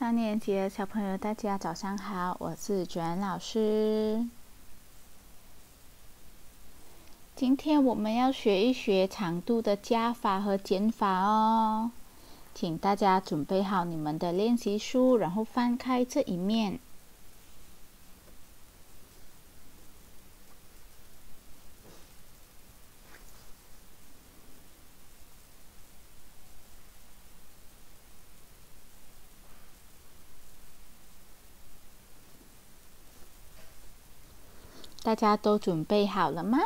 三年级的小朋友，大家早上好，我是卷老师。今天我们要学一学长度的加法和减法哦，请大家准备好你们的练习书，然后翻开这一面。大家都准备好了吗？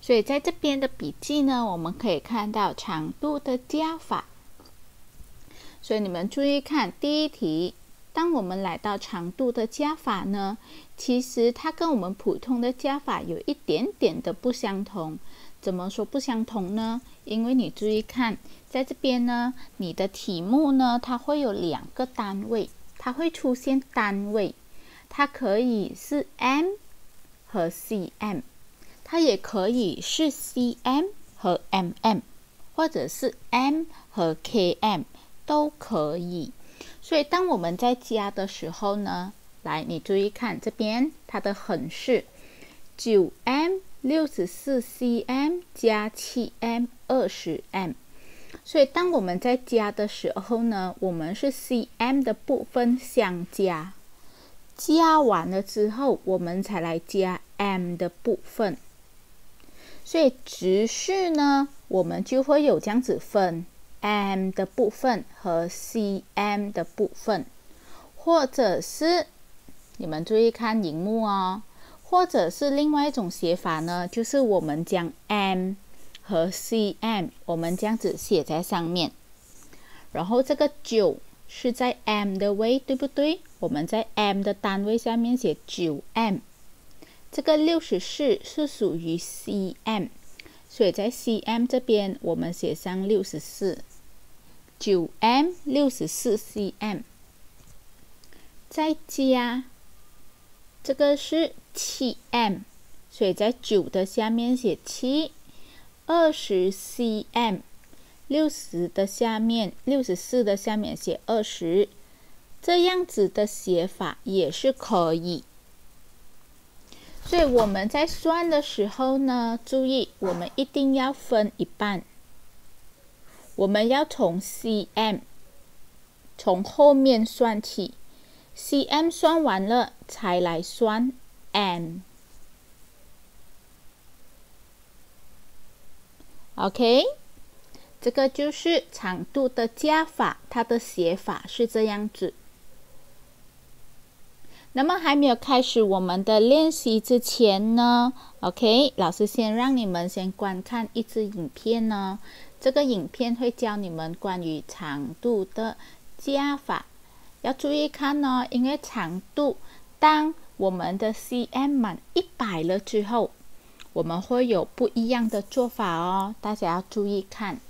所以在这边的笔记呢，我们可以看到长度的加法。所以你们注意看第一题，当我们来到长度的加法呢，其实它跟我们普通的加法有一点点的不相同。怎么说不相同呢？因为你注意看，在这边呢，你的题目呢，它会有两个单位，它会出现单位，它可以是 m 和 cm，它也可以是 cm 和 mm，或者是 m 和 km 都可以。所以当我们在加的时候呢，来，你注意看这边，它的横是九 m。六十四 cm 加七 m 二十 m，所以当我们在加的时候呢，我们是 cm 的部分相加，加完了之后，我们才来加 m 的部分。所以直序呢，我们就会有这样子分 m 的部分和 cm 的部分，或者是你们注意看荧幕哦。或者是另外一种写法呢，就是我们将 m 和 cm 我们这样子写在上面，然后这个九是在 m 的位，对不对？我们在 m 的单位下面写九 m，这个六十四是属于 cm，所以在 cm 这边我们写上六十四，九 m 六十四 cm，再加。这个是七 m，所以在九的下面写七，二十 cm，六十的下面，六十四的下面写二十，这样子的写法也是可以。所以我们在算的时候呢，注意我们一定要分一半，我们要从 cm 从后面算起。cm 算完了，才来算 m。OK，这个就是长度的加法，它的写法是这样子。那么还没有开始我们的练习之前呢，OK，老师先让你们先观看一支影片呢。这个影片会教你们关于长度的加法。要注意看哦，因为长度，当我们的 cm 满一百了之后，我们会有不一样的做法哦，大家要注意看。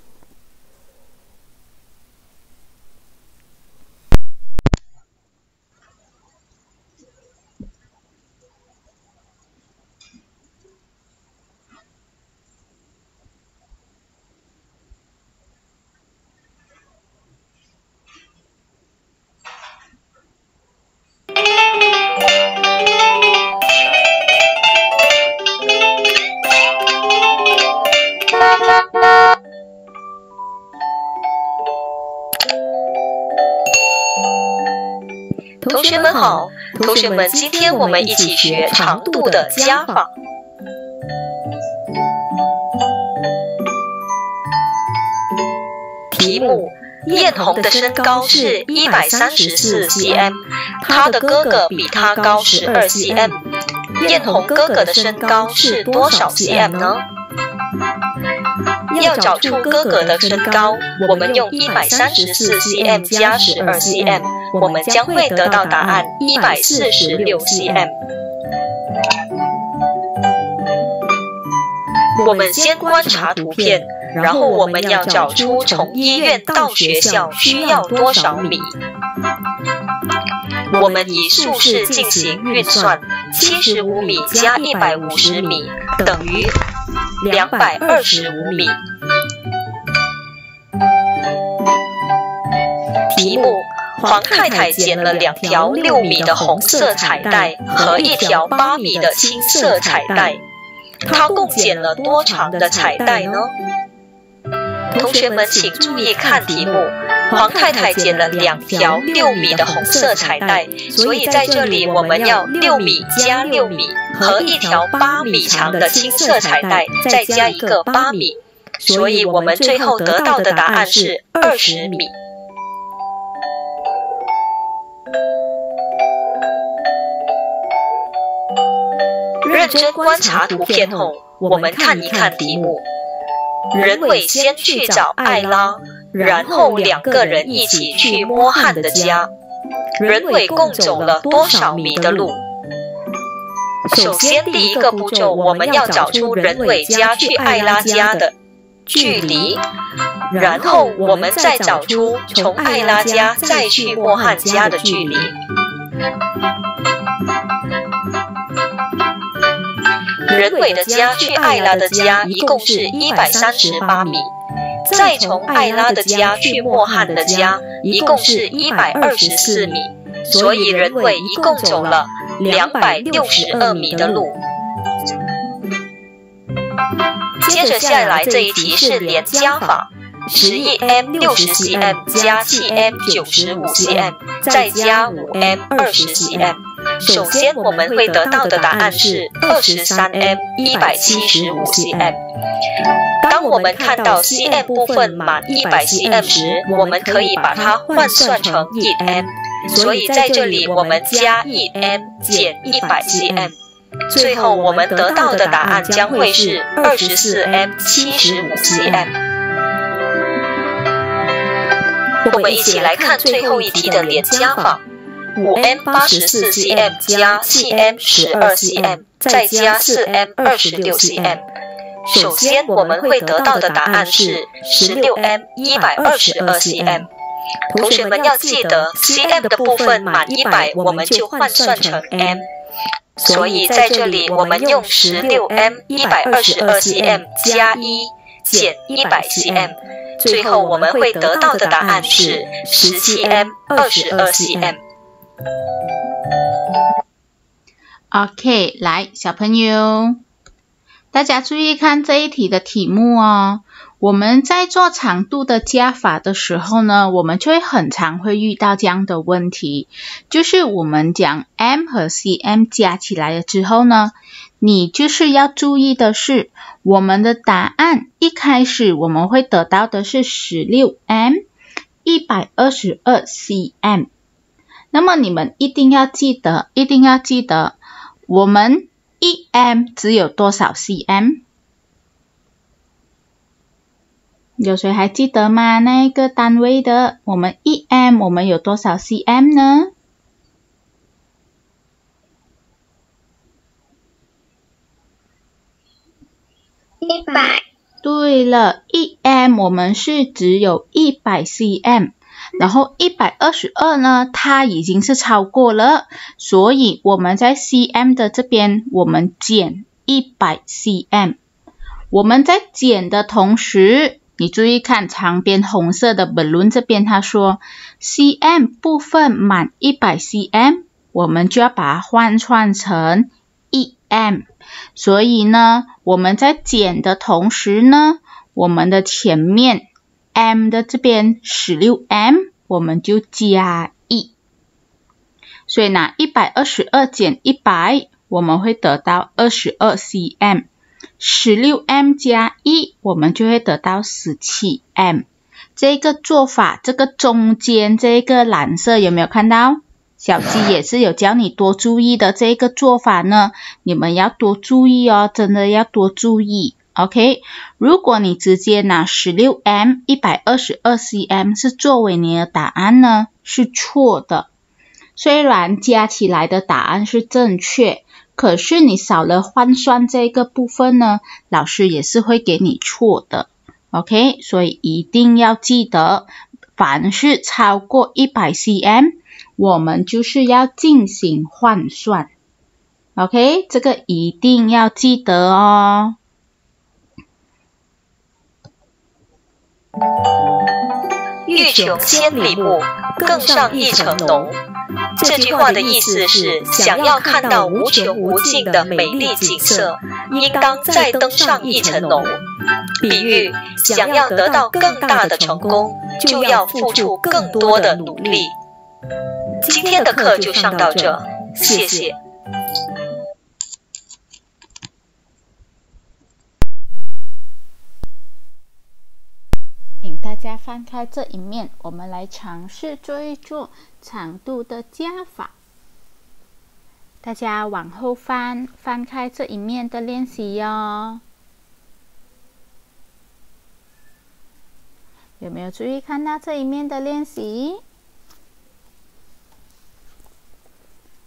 同学们好，同学们，今天我们一起学长度的加法。题目：艳红的身高是一百三十四 cm，她的哥哥比她高十二 cm。艳红哥哥的身高是多少 cm 呢？要找出哥哥的身高，我们用一百三十四 cm 加十二 cm，我们将会得到答案一百四十六 cm 我们先观察图片然后我们要找出从医院到学校需要多少米。我们以竖式进行运算七十五米加一百五十米等于两百二十五米。题目黄太太剪了两条六米的红色彩带和一条八米的青色彩带，她共剪了多长的彩带呢？同学们请注意看题目。黄太太剪了两条六米的红色彩带，所以在这里我们要六米加六米和一条八米长的青色彩带，再加一个八米，所以我们最后得到的答案是二十米。认真观察图片后，我们看一看题目。人伟先去找艾拉。然后两个人一起去摸汉的家。人伟共走了多少米的路？首先，第一个步骤，我们要找出人伟家去艾拉家的距离，然后我们再找出从艾拉家再去莫汉家的距离。任伟的家去艾拉的家一共是一百三十八米。再从艾拉的家去莫汉的家，一共是一百二十四米，所以任伟一共走了两百六十二米的路。接着下来这一题是连加法，十一 m 六十 cm 加七 m 九十五 cm 再加五 m 二十 cm。首先我们会得到的答案是二十三 m 一百七十五 cm。当我们看到 cm 部分满一百 cm 时，我们可以把它换算成一 m，所以在这里我们加一 m 减一百 cm，最后我们得到的答案将会是二十四 m 七十五 cm。我们一起来看最后一题的连加法：五 m 八十四 cm 加七 m 十二 cm 再加四 m 二十六 cm。首先，我们会得到的答案是十六 m 一百二十二 cm。同学们要记得，cm 的部分满一百，我们就换算成 m。所以在这里，我们用十六 m 一百二十二 cm 加一减一百 cm，最后我们会得到的答案是十七 m 二十二 cm。OK，来，小朋友。大家注意看这一题的题目哦。我们在做长度的加法的时候呢，我们就会很常会遇到这样的问题，就是我们将 m 和 cm 加起来了之后呢，你就是要注意的是，我们的答案一开始我们会得到的是十六 m 一百二十二 cm。那么你们一定要记得，一定要记得，我们。一 m 只有多少 cm？有谁还记得吗？那个单位的，我们一 m 我们有多少 cm 呢？一百。对了，一 m 我们是只有一百 cm。然后一百二十二呢，它已经是超过了，所以我们在 cm 的这边，我们减一百 cm。我们在减的同时，你注意看长边红色的 balloon 这边，他说 cm 部分满一百 cm，我们就要把它换算成一 m。所以呢，我们在减的同时呢，我们的前面。M 的这边十六 m，我们就加一，所以呢一百二十二减一百，我们会得到二十二 cm。十六 m 加一，我们就会得到十七 m。这个做法，这个中间这个蓝色有没有看到？小鸡也是有教你多注意的这个做法呢，你们要多注意哦，真的要多注意。OK，如果你直接拿十六 m 一百二十二 cm 是作为你的答案呢，是错的。虽然加起来的答案是正确，可是你少了换算这个部分呢，老师也是会给你错的。OK，所以一定要记得，凡是超过一百 cm，我们就是要进行换算。OK，这个一定要记得哦。欲穷千里目，更上一层楼。这句话的意思是，想要看到无穷无尽的美丽景色，应当再登上一层楼。比喻想要得到更大的成功，就要付出更多的努力。今天的课就上到这，谢谢。大家翻开这一面，我们来尝试做一做长度的加法。大家往后翻，翻开这一面的练习哟。有没有注意看到这一面的练习？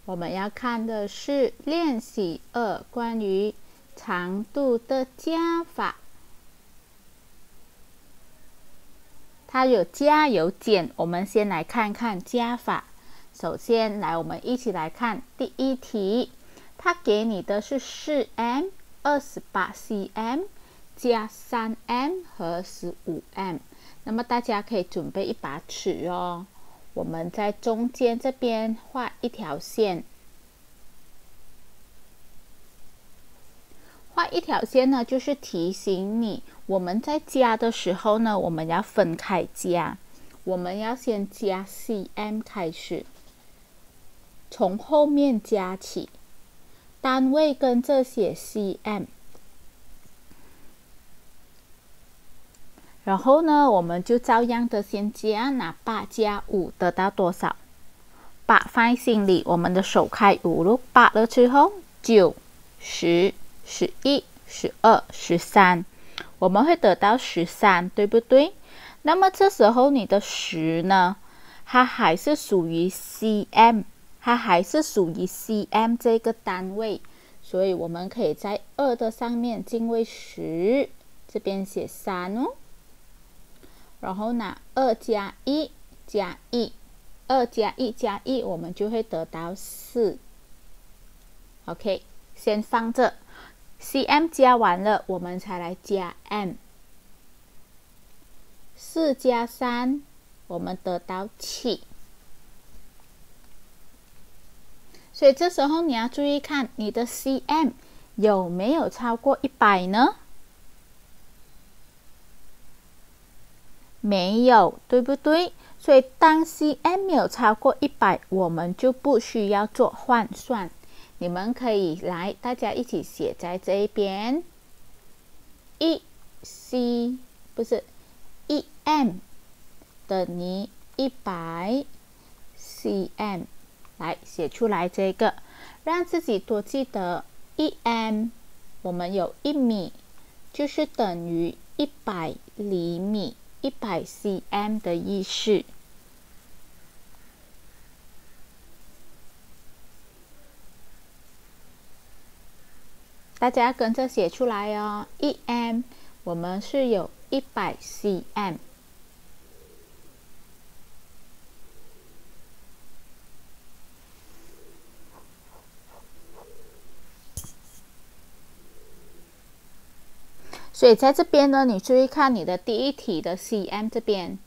我们要看的是练习二，关于长度的加法。它有加有减，我们先来看看加法。首先，来我们一起来看第一题，它给你的是四 m 二十八 cm 加三 m 和十五 m。那么大家可以准备一把尺哦，我们在中间这边画一条线。画一条线呢，就是提醒你，我们在加的时候呢，我们要分开加。我们要先加 cm 开始，从后面加起，单位跟着写 cm。然后呢，我们就照样的先加，拿八加五得到多少？八放在心里，我们的手开五路，八了之后九十。十一、十二、十三，我们会得到十三，对不对？那么这时候你的十呢，它还是属于 cm，它还是属于 cm 这个单位，所以我们可以在二的上面进位十，这边写三哦。然后呢，二加一加一，二加一加一，我们就会得到四。OK，先放这。Cm 加完了，我们才来加 m。四加三，我们得到七。所以这时候你要注意看你的 cm 有没有超过一百呢？没有，对不对？所以当 cm 没有超过一百，我们就不需要做换算。你们可以来，大家一起写在这一边。一 c 不是 e m 等于一百 cm，来写出来这个，让自己多记得 e m 我们有一米，就是等于一百厘米，一百 cm 的意思。大家跟着写出来哦，一 m 我们是有一百 cm，所以在这边呢，你注意看你的第一题的 cm 这边，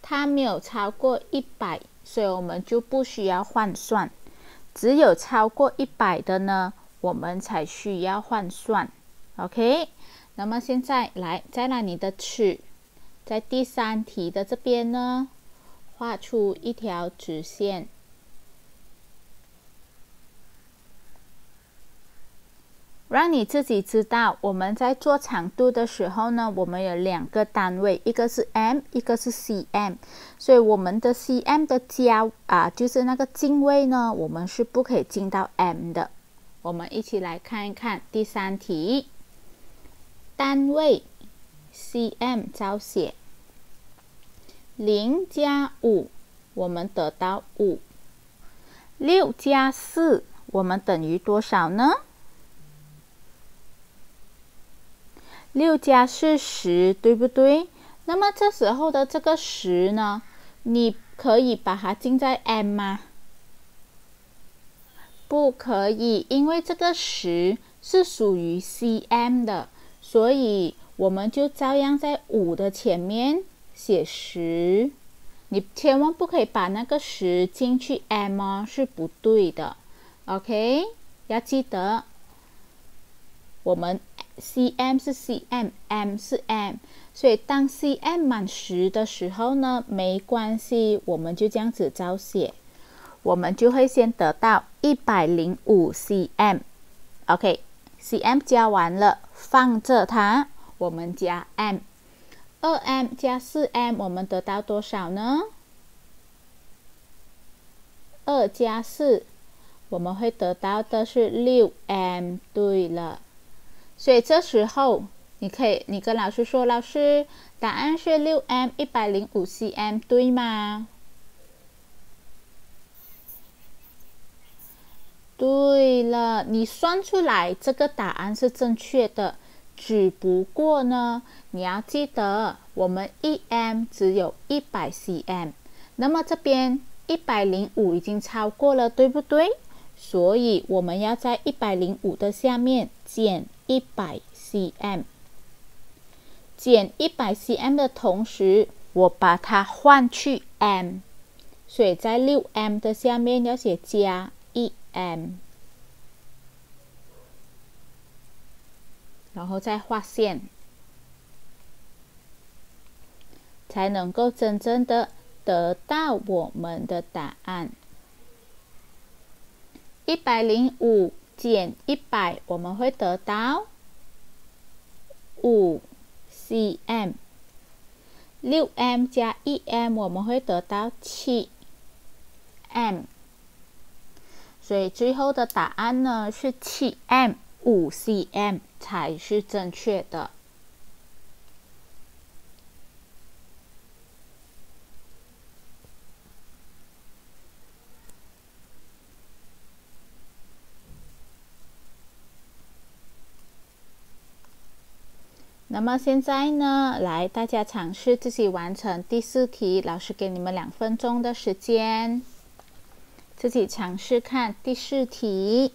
它没有超过一百，所以我们就不需要换算，只有超过一百的呢。我们才需要换算，OK？那么现在来，再拿你的尺，在第三题的这边呢，画出一条直线，让你自己知道，我们在做长度的时候呢，我们有两个单位，一个是 m，一个是 cm，所以我们的 cm 的交啊，就是那个进位呢，我们是不可以进到 m 的。我们一起来看一看第三题，单位 cm 照写，零加五，我们得到五，六加四，我们等于多少呢？六加四十，对不对？那么这时候的这个十呢，你可以把它进在 m 吗？不可以，因为这个十是属于 cm 的，所以我们就照样在五的前面写十。你千万不可以把那个十进去 m 哦，是不对的。OK，要记得，我们 cm 是 cm，m 是 m，所以当 cm 满十的时候呢，没关系，我们就这样子照写，我们就会先得到一百零五 cm。OK，cm 加完了，放着它，我们加 m。二 m 加四 m，我们得到多少呢？二加四，我们会得到的是六 m。对了，所以这时候你可以，你跟老师说，老师，答案是六 m 一百零五 cm，对吗？对了，你算出来这个答案是正确的。只不过呢，你要记得，我们一 m 只有一百 cm，那么这边一百零五已经超过了，对不对？所以我们要在一百零五的下面减一百 cm，减一百 cm 的同时，我把它换去 m，所以在六 m 的下面要写加 m。然后再画线，才能够真正的得到我们的答案。一百零五减一百，我们会得到五 cm。六 m 加一 m，我们会得到七 m。所以最后的答案呢是七 m。五 cm 才是正确的。那么现在呢，来大家尝试自己完成第四题。老师给你们两分钟的时间，自己尝试看第四题。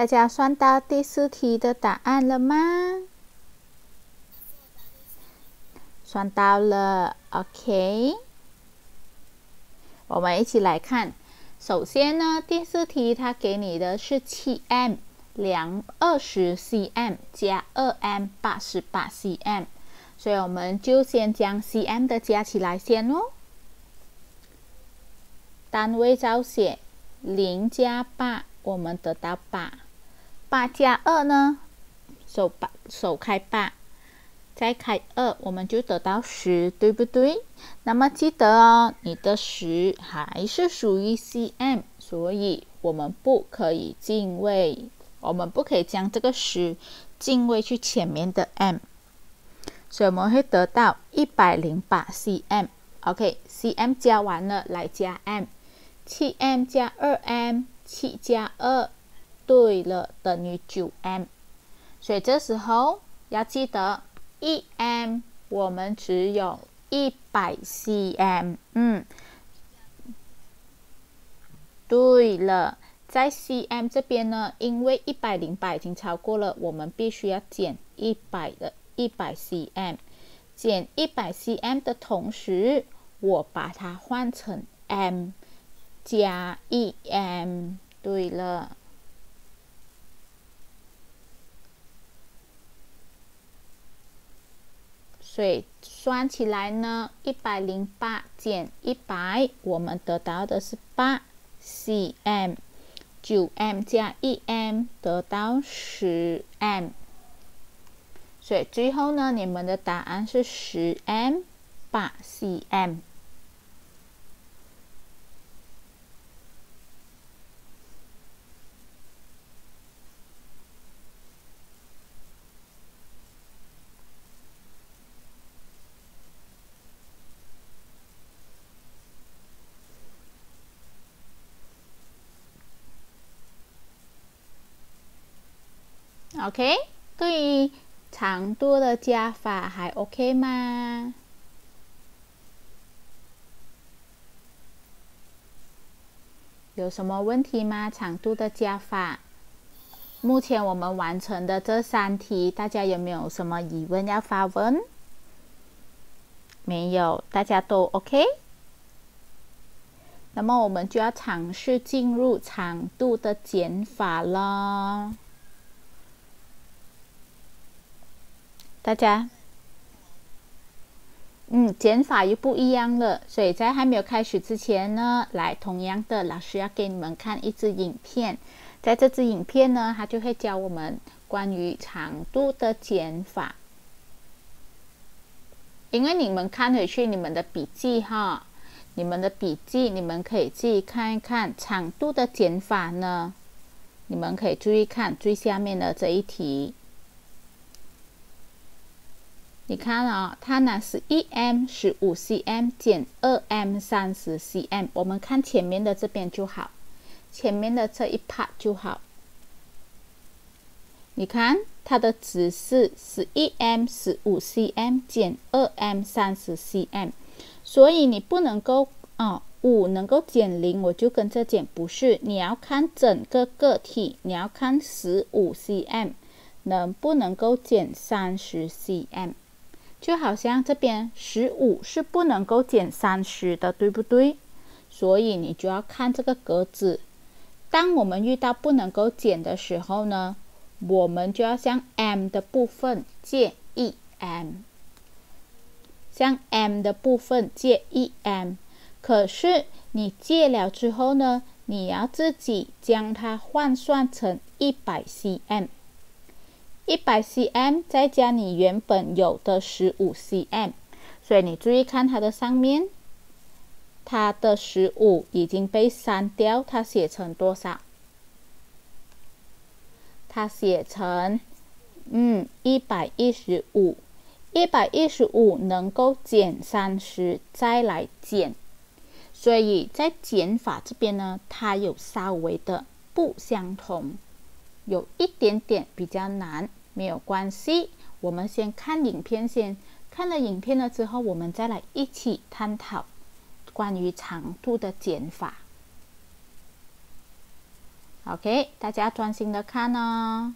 大家算到第四题的答案了吗？算到了，OK。我们一起来看。首先呢，第四题它给你的是七 m 量二十 cm 加二 m 八十八 cm，所以我们就先将 cm 的加起来先哦。单位照写，零加八。我们得到八，八加二呢？手八手开八，再开二，我们就得到十，对不对？那么记得哦，你的十还是属于 cm，所以我们不可以进位，我们不可以将这个十进位去前面的 m，所以我们会得到一百零八 cm。OK，cm 加完了，来加 m，七 m 加二 m，七加二，对了，等于九 m。所以这时候要记得，一 m 我们只有一百 cm。嗯，对了，在 cm 这边呢，因为一百零八已经超过了，我们必须要减一百的一百 cm。减一百 cm 的同时，我把它换成 m 加一 m。对了，所以算起来呢，一百零八减一百，我们得到的是八 cm。九 m 加一 m 得到十 m。所以最后呢，你们的答案是十 m 八 cm。OK，对于。长度的加法还 OK 吗？有什么问题吗？长度的加法，目前我们完成的这三题，大家有没有什么疑问要发问？没有，大家都 OK。那么我们就要尝试进入长度的减法了。大家，嗯，减法又不一样了。所以在还没有开始之前呢，来，同样的，老师要给你们看一支影片。在这支影片呢，它就会教我们关于长度的减法。因为你们看回去你们的笔记哈，你们的笔记，你们可以自己看一看长度的减法呢。你们可以注意看最下面的这一题。你看啊，它呢是一 m 十五 cm 减二 m 三十 cm。我们看前面的这边就好，前面的这一 part 就好。你看它的值是十一 m 十五 cm 减二 m 三十 cm，所以你不能够啊五能够减零，我就跟着减，不是，你要看整个个体，你要看十五 cm 能不能够减三十 cm。就好像这边十五是不能够减三十的，对不对？所以你就要看这个格子。当我们遇到不能够减的时候呢，我们就要向 m 的部分借一 m，向 m 的部分借一 m。可是你借了之后呢，你要自己将它换算成一百 cm。一百 cm 再加你原本有的十五 cm，所以你注意看它的上面，它的十五已经被删掉，它写成多少？它写成嗯一百一十五，一百一十五能够减三十，再来减，所以在减法这边呢，它有稍微的不相同，有一点点比较难。没有关系，我们先看影片，先看了影片了之后，我们再来一起探讨关于长度的减法。OK，大家专心的看哦。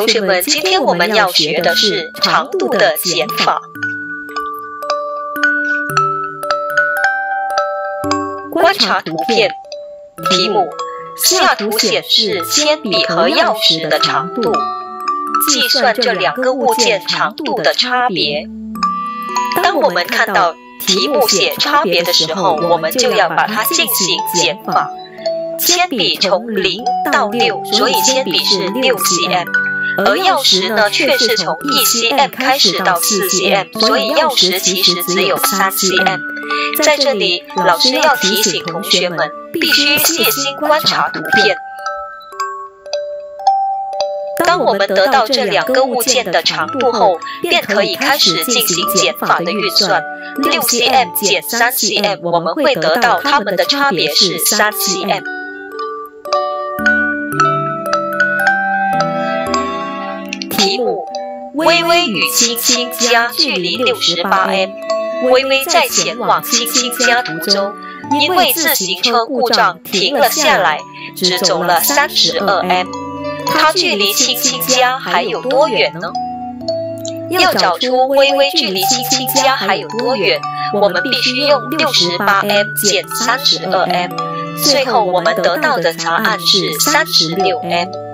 同学们，今天我们要学的是长度的减法。观察图片，题目：下图显示铅笔和钥匙的长度。计算这两个物件长度的差别。当我们看到题目写差别的时候，我们就要把它进行减法。铅笔从零到六，所以铅笔是六 cm，而钥匙呢，却是从 1CM 开始到 4CM，所以钥匙其实只有 3CM。在这里，老师要提醒同学们必须细心观察图片。当我们得到这两个物件的长度后，便可以开始进行减法的运算。6CM 减 3CM，我们会得到它们的差别是 3CM。题目：微微与青青家距离六十八 m。微微在前往青青家途中，因为自行车故障停了下来，只走了三十二 m。它距离青青家还有多远呢？要找出微微距离青青家还有多远，我们必须用六十八 m 减三十二 m，最后我们得到的答案是三十六 m。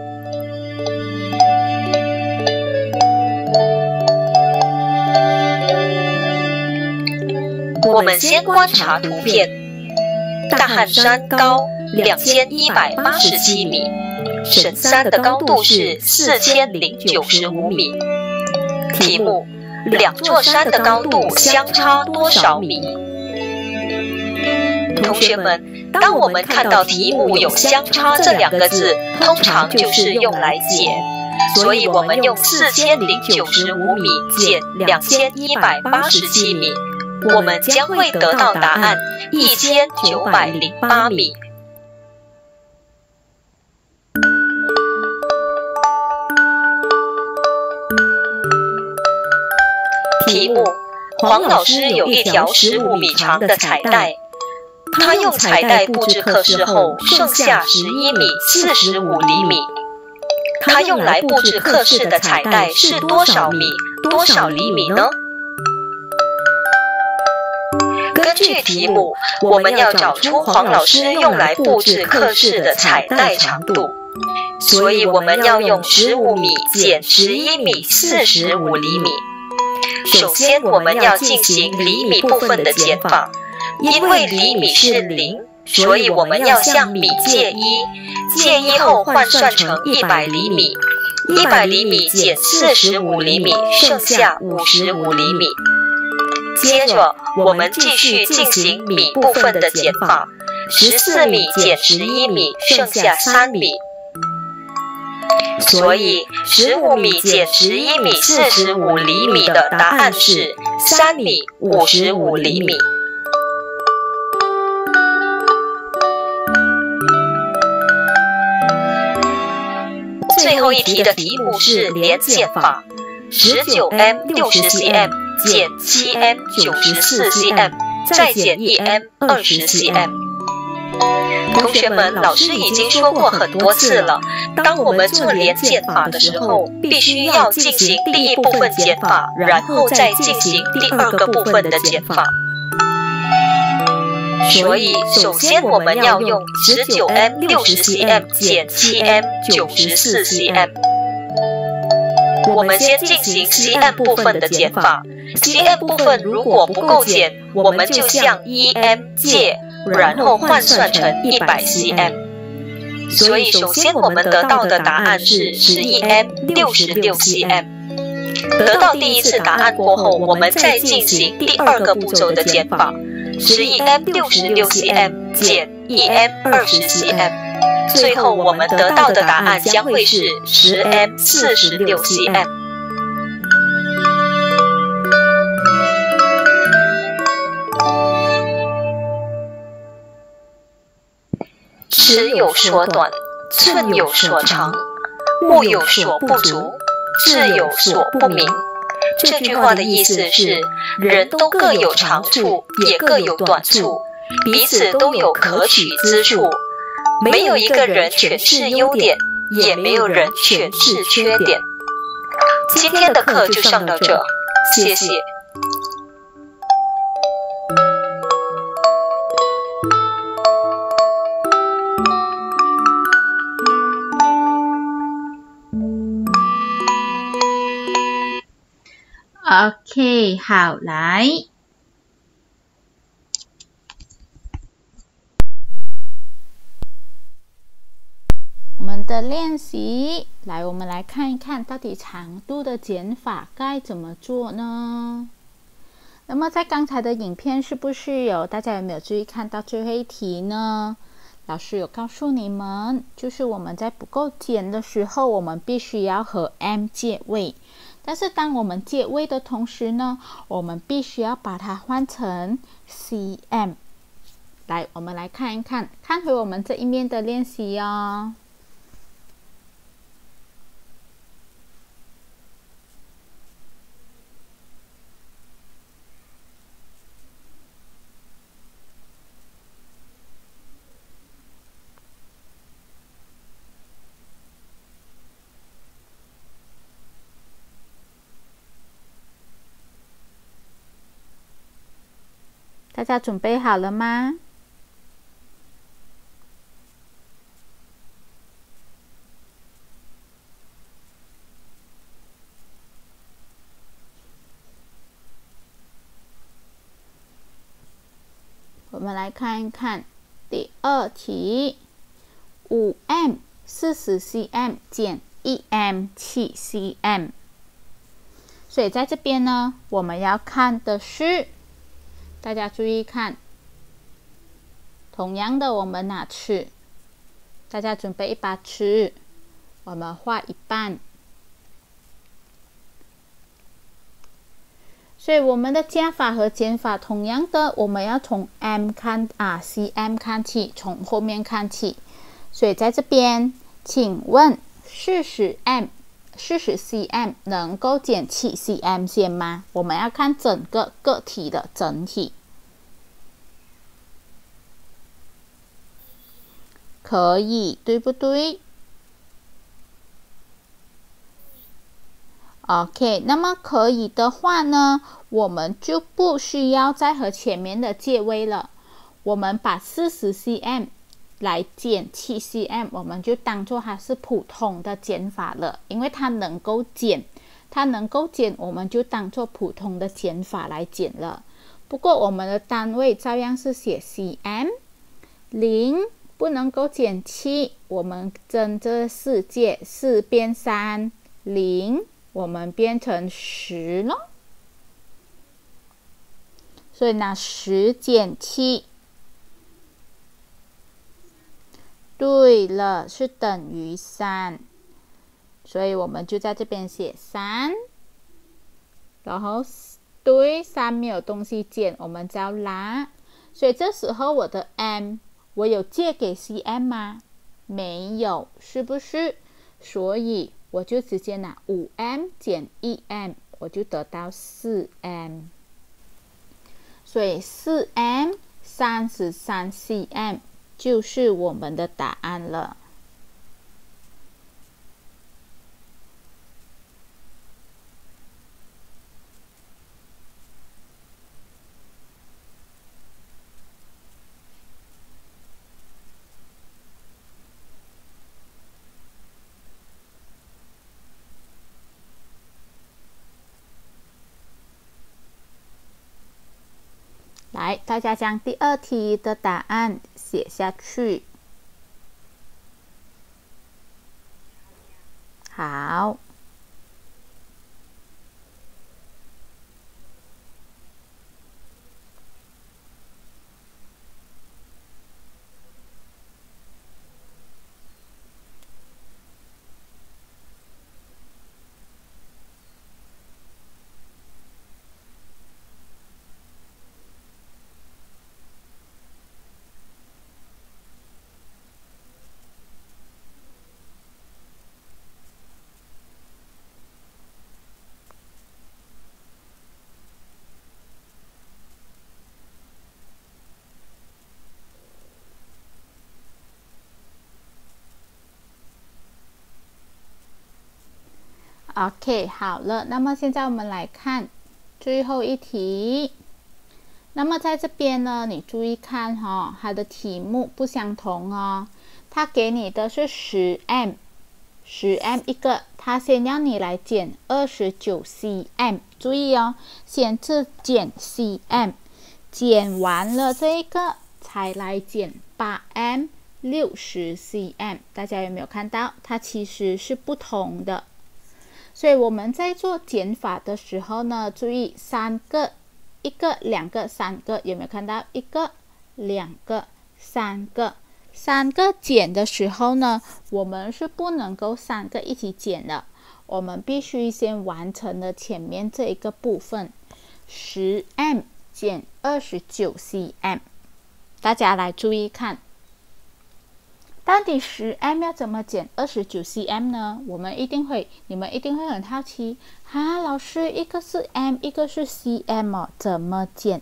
我们先观察图片，大汉山高两千一百八十七米。神山的高度是四千零九十五米。题目：两座山的高度相差多少米？同学们，当我们看到题目有“相差”这两个字，通常就是用来减，所以我们用四千零九十五米减两千一百八十七米，我们将会得到答案一千九百零八米。题目：黄老师有一条十五米长的彩带，他用彩带布置课室后，剩下十一米四十五厘米。他用来布置课室的彩带是多少米多少厘米呢？根据题目，我们要找出黄老师用来布置课室的彩带长度，所以我们要用十五米减十一米四十五厘米。首先，我们要进行厘米部分的减法，因为厘米是零，所以我们要向米借一，借一后换算成一百厘米，一百厘米减四十五厘米，剩下五十五厘米。接着，我们继续进行米部分的减法，十四米减十一米，剩下三米。所以，十五米减十一米四十五厘米的答案是三米五十五厘米。最后一题的题目是连减法，十九 m 六十 cm 减七 m 九十四 cm 再减一 m 二十 cm。同学们，老师已经说过很多次了。当我们做连减法的时候，必须要进行第一部分减法，然后再进行第二个部分的减法。所以，首先我们要用十九 m 六十 cm 减七 m 九十四 cm。我们先进行 cm 部分的减法。cm 部分如果不够减，我们就向一 m 借。然后换算成一百 cm，所以首先我们得到的答案是十一 m 六十六 cm。得到第一次答案过后，我们再进行第二个步骤的减法，十一 m 六十六 cm 减一 m 二十 cm，最后我们得到的答案将会是十 m 四十六 cm。尺有所短，寸有所长，物有所不足，志有所不明。这句话的意思是，人都各有长处，也各有短处，彼此都有可取之处，没有一个人全是优点，也没有人全是缺点。今天的课就上到这，谢谢。OK，好，来，的练习，来，我们来看一看到底长度的减法该怎么做呢？那么在刚才的影片，是不是有大家有没有注意看到最后一题呢？老师有告诉你们，就是我们在不够减的时候，我们必须要和 m 借位。但是当我们借位的同时呢，我们必须要把它换成 cm。来，我们来看一看，看回我们这一面的练习哦。大家准备好了吗？我们来看一看第二题：五 m 四十 cm 减一 m 七 cm。所以在这边呢，我们要看的是。大家注意看，同样的，我们拿尺，大家准备一把尺，我们画一半。所以我们的加法和减法同样的，我们要从 m 看啊，cm 看起，从后面看起。所以在这边，请问四十 m。四十 cm 能够减七 cm 线吗？我们要看整个个体的整体，可以对不对？OK，那么可以的话呢，我们就不需要再和前面的借位了，我们把四十 cm。来减七 cm，我们就当做它是普通的减法了，因为它能够减，它能够减，我们就当做普通的减法来减了。不过我们的单位照样是写 cm，零不能够减七，我们增这四界，四变三，零我们变成十咯，所以拿十减七。对了，是等于三，所以我们就在这边写三，然后对三没有东西减，我们就要拉，所以这时候我的 m 我有借给 cm 吗？没有，是不是？所以我就直接拿五 m 减一 m，我就得到四 m，所以四 m 三十三 cm。就是我们的答案了。来，大家将第二题的答案。写下去，好。OK，好了，那么现在我们来看最后一题。那么在这边呢，你注意看哈，它的题目不相同哦。它给你的是十 m，十 m 一个，他先让你来减二十九 cm，注意哦，先是减 cm，减完了这一个才来减八 m 六十 cm，大家有没有看到？它其实是不同的，所以我们在做减法的时候呢，注意三个、一个、两个、三个，有没有看到？一个、两个、三个。三个减的时候呢，我们是不能够三个一起减的，我们必须先完成了前面这一个部分，十 m 减二十九 cm。大家来注意看，到底十 m 要怎么减二十九 cm 呢？我们一定会，你们一定会很好奇，哈，老师，一个是 m，一个是 cm，怎么减？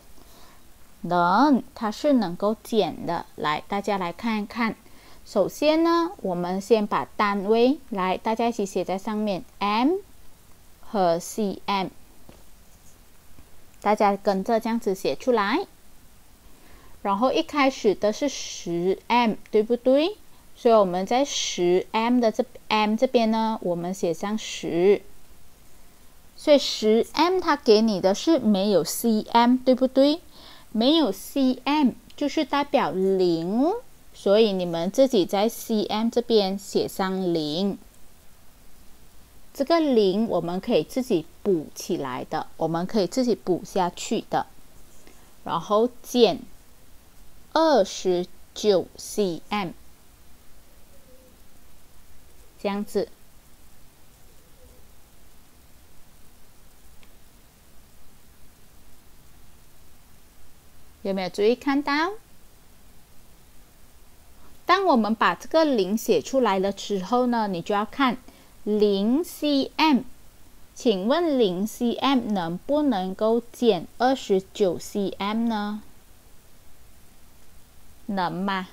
能，它是能够减的。来，大家来看一看。首先呢，我们先把单位来，大家一起写在上面，m 和 cm。大家跟着这样子写出来。然后一开始的是十 m，对不对？所以我们在十 m 的这 m 这边呢，我们写上十。所以十 m 它给你的是没有 cm，对不对？没有 cm 就是代表零，所以你们自己在 cm 这边写上零。这个零我们可以自己补起来的，我们可以自己补下去的。然后减二十九 cm，这样子。有没有注意看到？当我们把这个零写出来的时候呢，你就要看零 cm。请问零 cm 能不能够减二十九 cm 呢？能吗？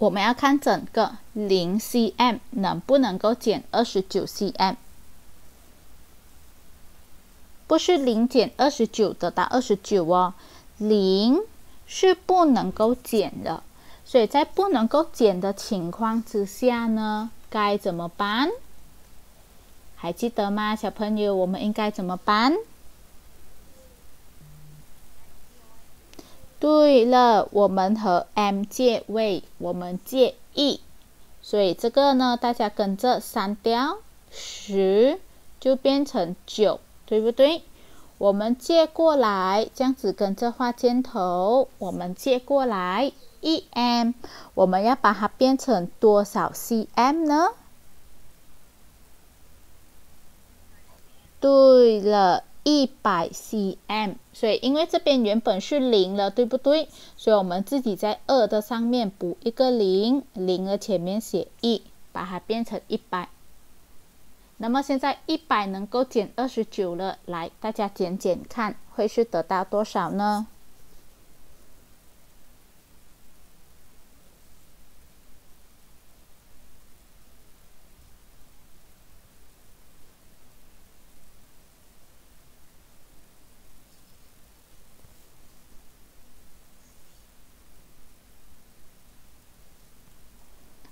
我们要看整个零 cm 能不能够减二十九 cm。不是零减二十九得到二十九哦，零是不能够减的，所以在不能够减的情况之下呢，该怎么办？还记得吗，小朋友？我们应该怎么办？对了，我们和 m 借位，我们借一，所以这个呢，大家跟着删掉，十就变成九。对不对？我们借过来，这样子跟着画箭头。我们借过来一 m，我们要把它变成多少 cm 呢？对了，一百 cm。所以因为这边原本是零了，对不对？所以我们自己在二的上面补一个零，零的前面写一，把它变成一百。那么现在一百能够减二十九了，来，大家减减看，会是得到多少呢？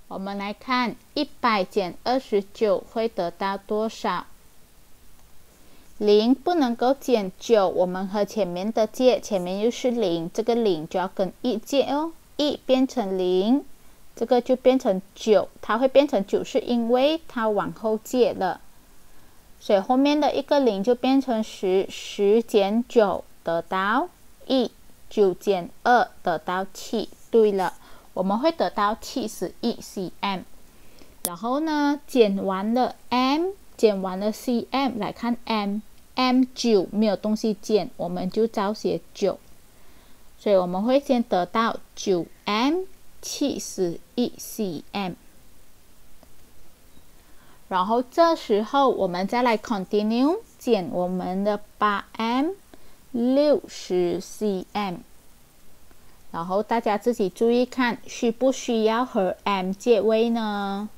我们来看，一百减二十九会得到多少？零不能够减九，我们和前面的借，前面又是零，这个零就要跟一借哦，一变成零，这个就变成九，它会变成九，是因为它往后借了，所以后面的一个零就变成十，十减九得到一，九减二得到七。对了。我们会得到七十一 cm，然后呢，减完了 m，减完了 cm，来看 m，m 九没有东西减，我们就照写九，所以我们会先得到九 m 七十一 cm，然后这时候我们再来 continue 减我们的八 m 六十 cm。然后大家自己注意看，需不需要和 m 借位呢？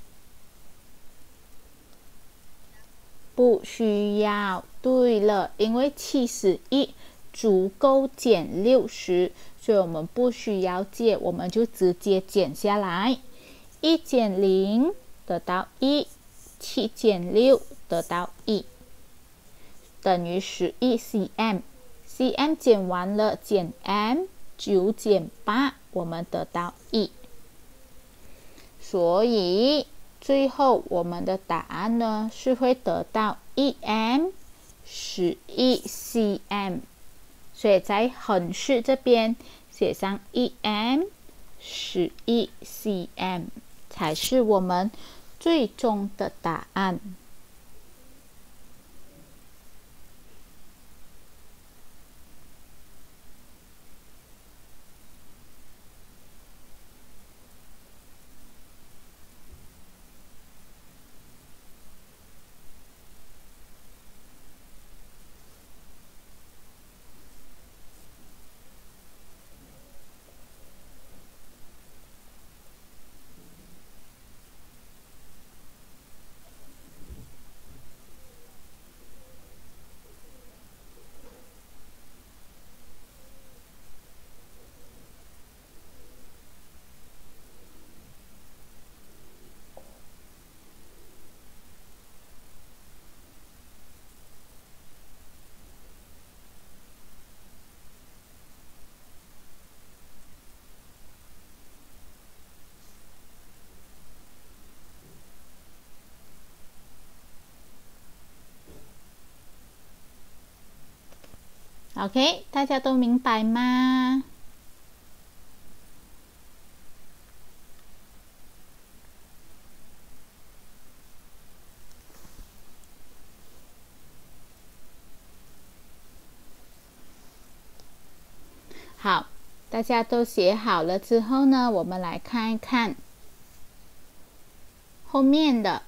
不需要。对了，因为七十一足够减六十，所以我们不需要借，我们就直接减下来。一减零得到一，七减六得到一，等于十一 cm。cm 减完了，减 m，九减八，我们得到一。所以最后我们的答案呢是会得到一 m 十一 cm。所以在横式这边写上一 m 十一 cm 才是我们最终的答案。OK，大家都明白吗？好，大家都写好了之后呢，我们来看一看后面的。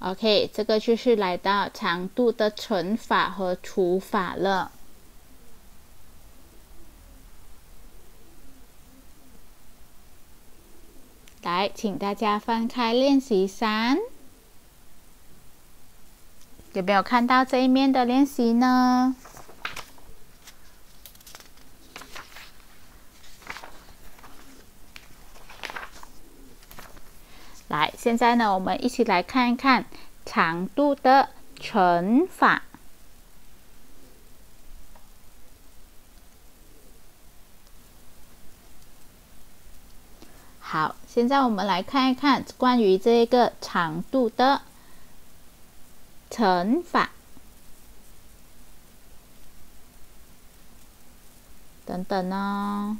OK，这个就是来到长度的乘法和除法了。来，请大家翻开练习三，有没有看到这一面的练习呢？来，现在呢，我们一起来看一看长度的乘法。好，现在我们来看一看关于这个长度的乘法。等等呢？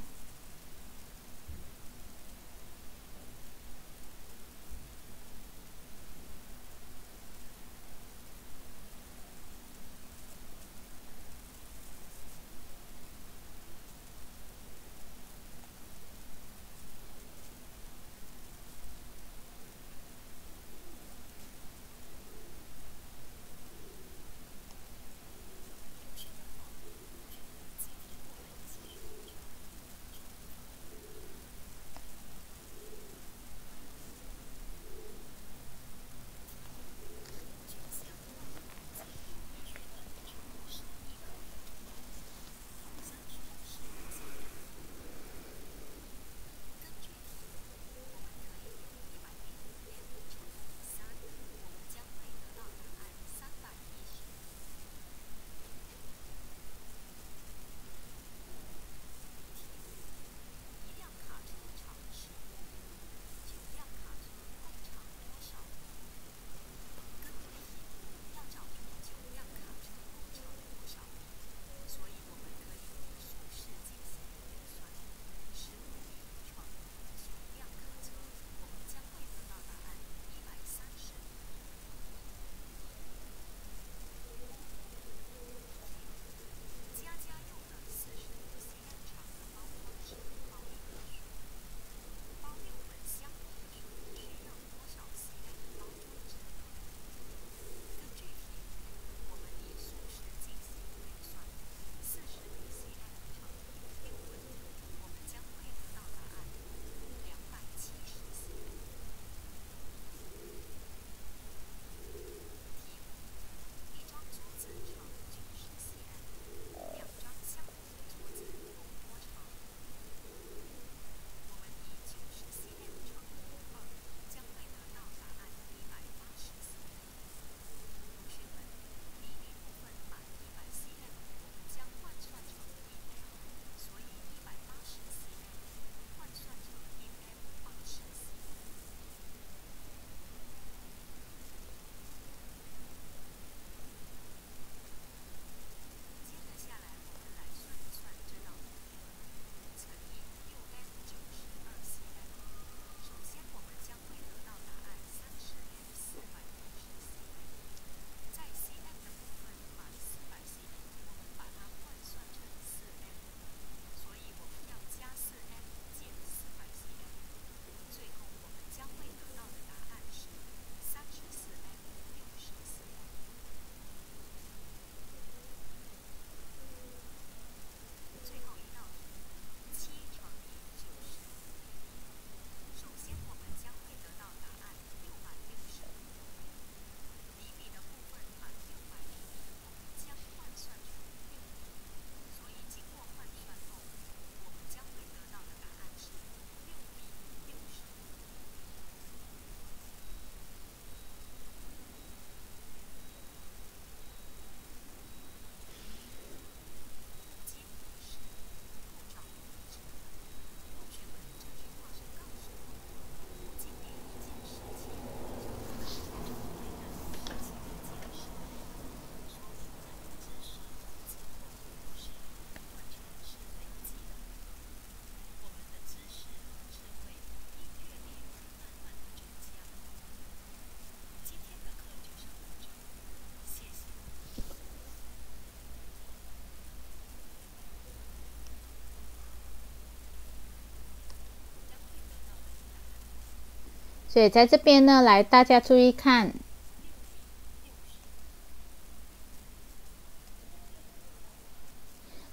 所以在这边呢，来大家注意看。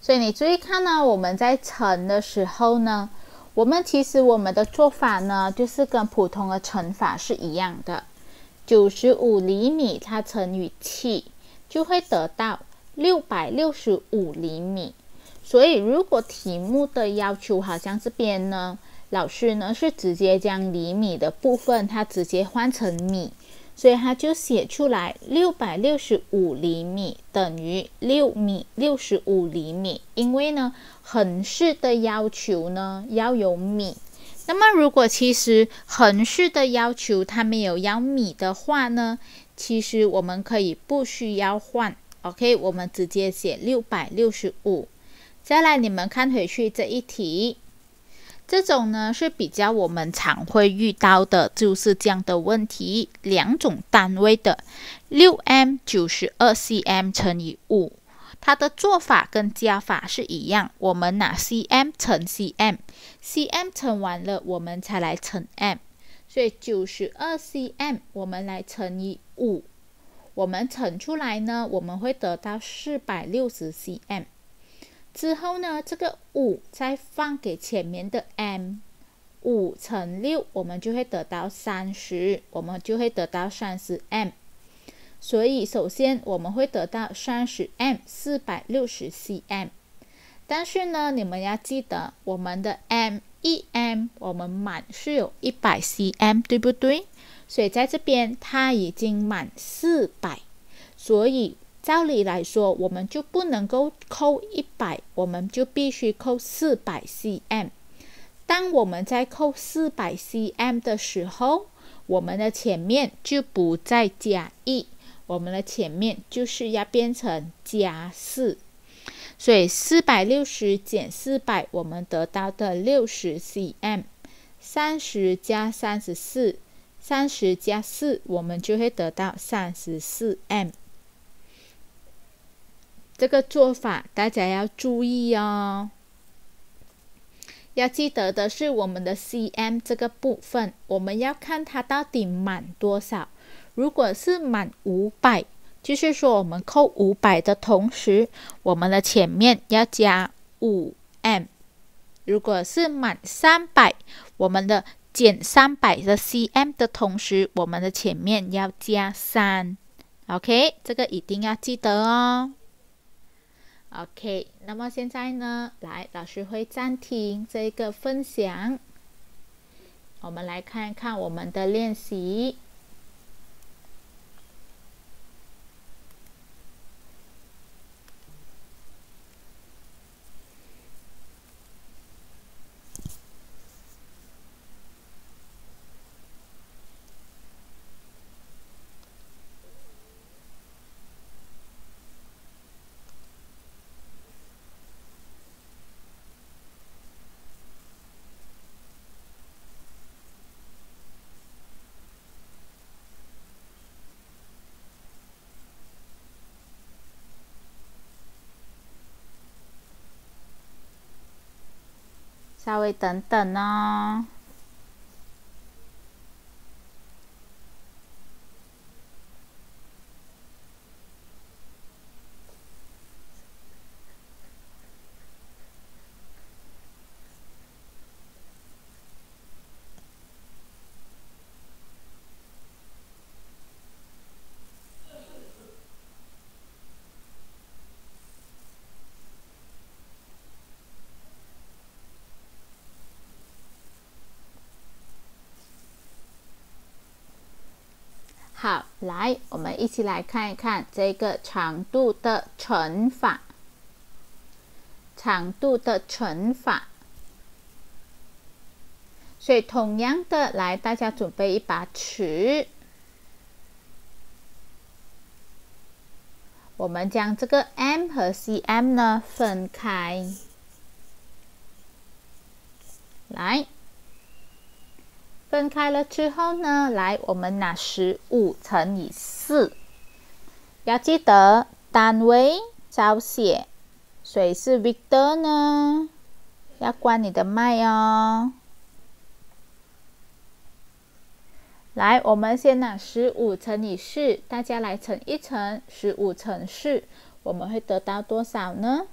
所以你注意看呢，我们在乘的时候呢，我们其实我们的做法呢，就是跟普通的乘法是一样的。九十五厘米它乘以七，就会得到六百六十五厘米。所以如果题目的要求好像这边呢，老师呢是直接将厘米的部分它直接换成米。所以他就写出来，六百六十五厘米等于六米六十五厘米。因为呢，横式的要求呢要有米。那么如果其实横式的要求它没有要米的话呢，其实我们可以不需要换。OK，我们直接写六百六十五。再来，你们看回去这一题。这种呢是比较我们常会遇到的，就是这样的问题，两种单位的六 m 九十二 cm 乘以五，它的做法跟加法是一样，我们拿 cm 乘 cm，cm 乘完了，我们才来乘 m，所以九十二 cm 我们来乘以五，我们乘出来呢，我们会得到四百六十 cm。之后呢，这个五再放给前面的 m，五乘六，我们就会得到三十，我们就会得到三十 m。所以首先我们会得到三十 m，四百六十 cm。但是呢，你们要记得，我们的 m 一 m，我们满是有一百 cm，对不对？所以在这边它已经满四百，所以。照理来说，我们就不能够扣一百，我们就必须扣四百 cm。当我们在扣四百 cm 的时候，我们的前面就不再加一，我们的前面就是要变成加四。所以四百六十减四百，我们得到的六十 cm。三十加三十四，三十加四，我们就会得到三十四 m。这个做法大家要注意哦。要记得的是，我们的 cm 这个部分，我们要看它到底满多少。如果是满五百，就是说我们扣五百的同时，我们的前面要加五 m。如果是满三百，我们的减三百的 cm 的同时，我们的前面要加三。OK，这个一定要记得哦。OK，那么现在呢，来，老师会暂停这个分享，我们来看一看我们的练习。稍微等等哦。好，来，我们一起来看一看这个长度的乘法。长度的乘法，所以同样的，来，大家准备一把尺，我们将这个 m 和 cm 呢分开，来。分开了之后呢，来，我们拿十五乘以四，要记得单位照写。谁是 Victor 呢？要关你的麦哦。来，我们先拿十五乘以四，大家来乘一乘，十五乘四，我们会得到多少呢？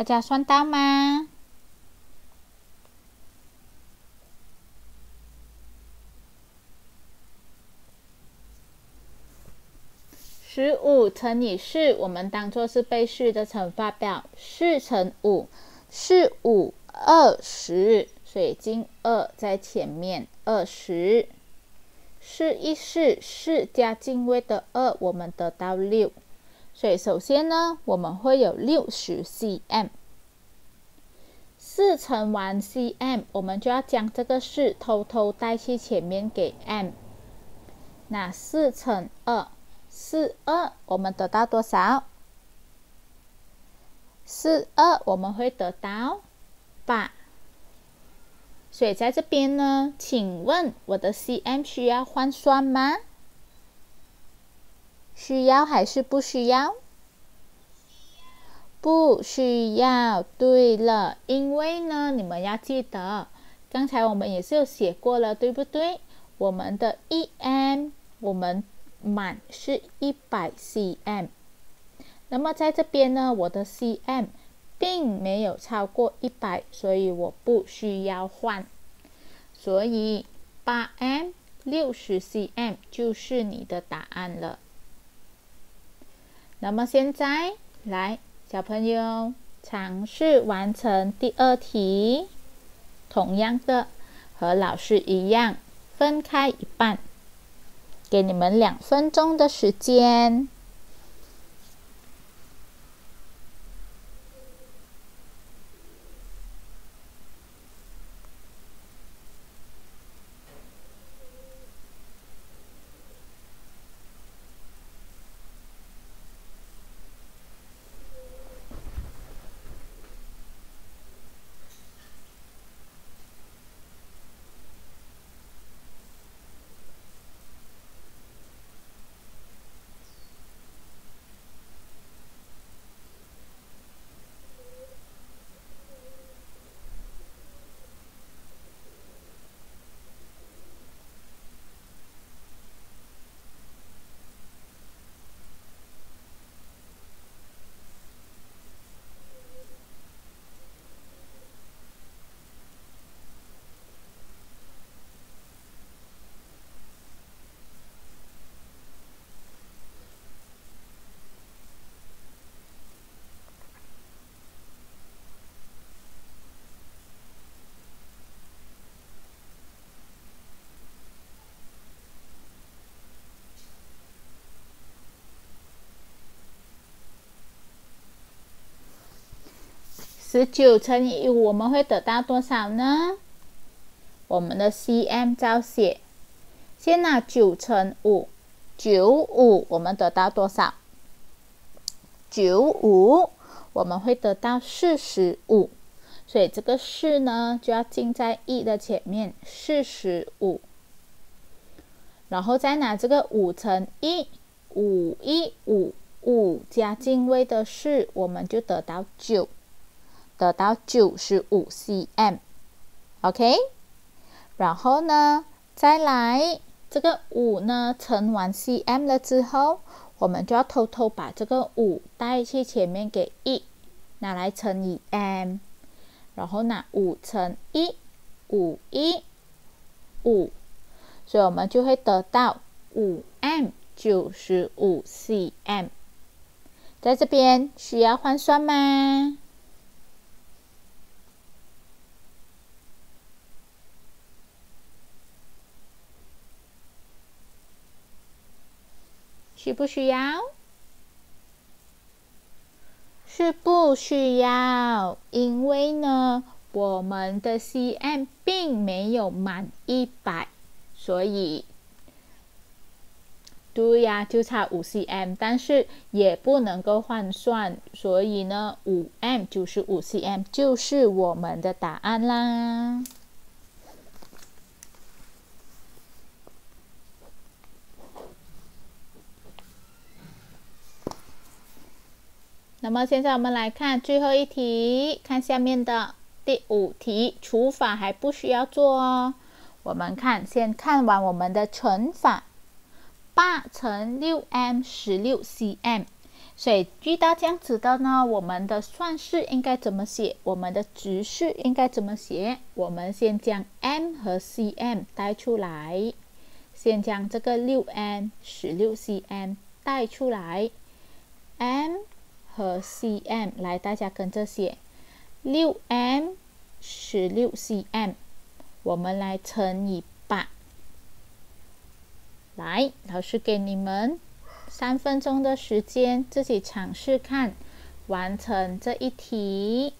大家算到吗？十五乘以四，我们当做是倍数的乘法表。四乘五，四五二十，所以进二在前面，二十。试一试，四加进位的二，我们得到六。所以首先呢，我们会有六十 cm，四乘完 cm，我们就要将这个四偷偷带去前面给 m。那四乘二，四二，我们得到多少？四二，我们会得到八。所以在这边呢，请问我的 cm 需要换算吗？需要还是不需要？不需要。对了，因为呢，你们要记得，刚才我们也是有写过了，对不对？我们的 em，我们满是一百 cm。那么在这边呢，我的 cm 并没有超过一百，所以我不需要换。所以八 m 六十 cm 就是你的答案了。那么现在来，小朋友尝试完成第二题，同样的和老师一样，分开一半，给你们两分钟的时间。十九乘以五，我们会得到多少呢？我们的 cm 照写，先拿九乘五，九五，我们得到多少？九五，我们会得到四十五，所以这个四呢，就要进在一的前面，四十五。然后再拿这个五乘一，五一五，五加进位的四，我们就得到九。得到九十五 cm，OK，然后呢，再来这个五呢，乘完 cm 了之后，我们就要偷偷把这个五带去前面给一，拿来乘以 m，然后拿五乘一，五一五，所以我们就会得到五 m 九十五 cm，在这边需要换算吗？需不需要？是不需要，因为呢，我们的 cm 并没有满一百，所以，对呀，就差五 cm，但是也不能够换算，所以呢，五 m 就是五 cm，就是我们的答案啦。那么现在我们来看最后一题，看下面的第五题，除法还不需要做哦。我们看，先看完我们的乘法，八乘六 m 十六 cm。所以遇到这样子的呢，我们的算式应该怎么写？我们的值式应该怎么写？我们先将 m 和 cm 带出来，先将这个六 m 十六 cm 带出来，m。和 cm 来，大家跟着写，六 m 十六 cm，我们来乘以八。来，老师给你们三分钟的时间，自己尝试看，完成这一题。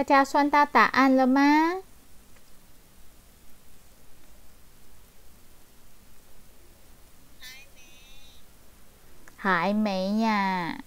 大家算到答案了吗？还没呀。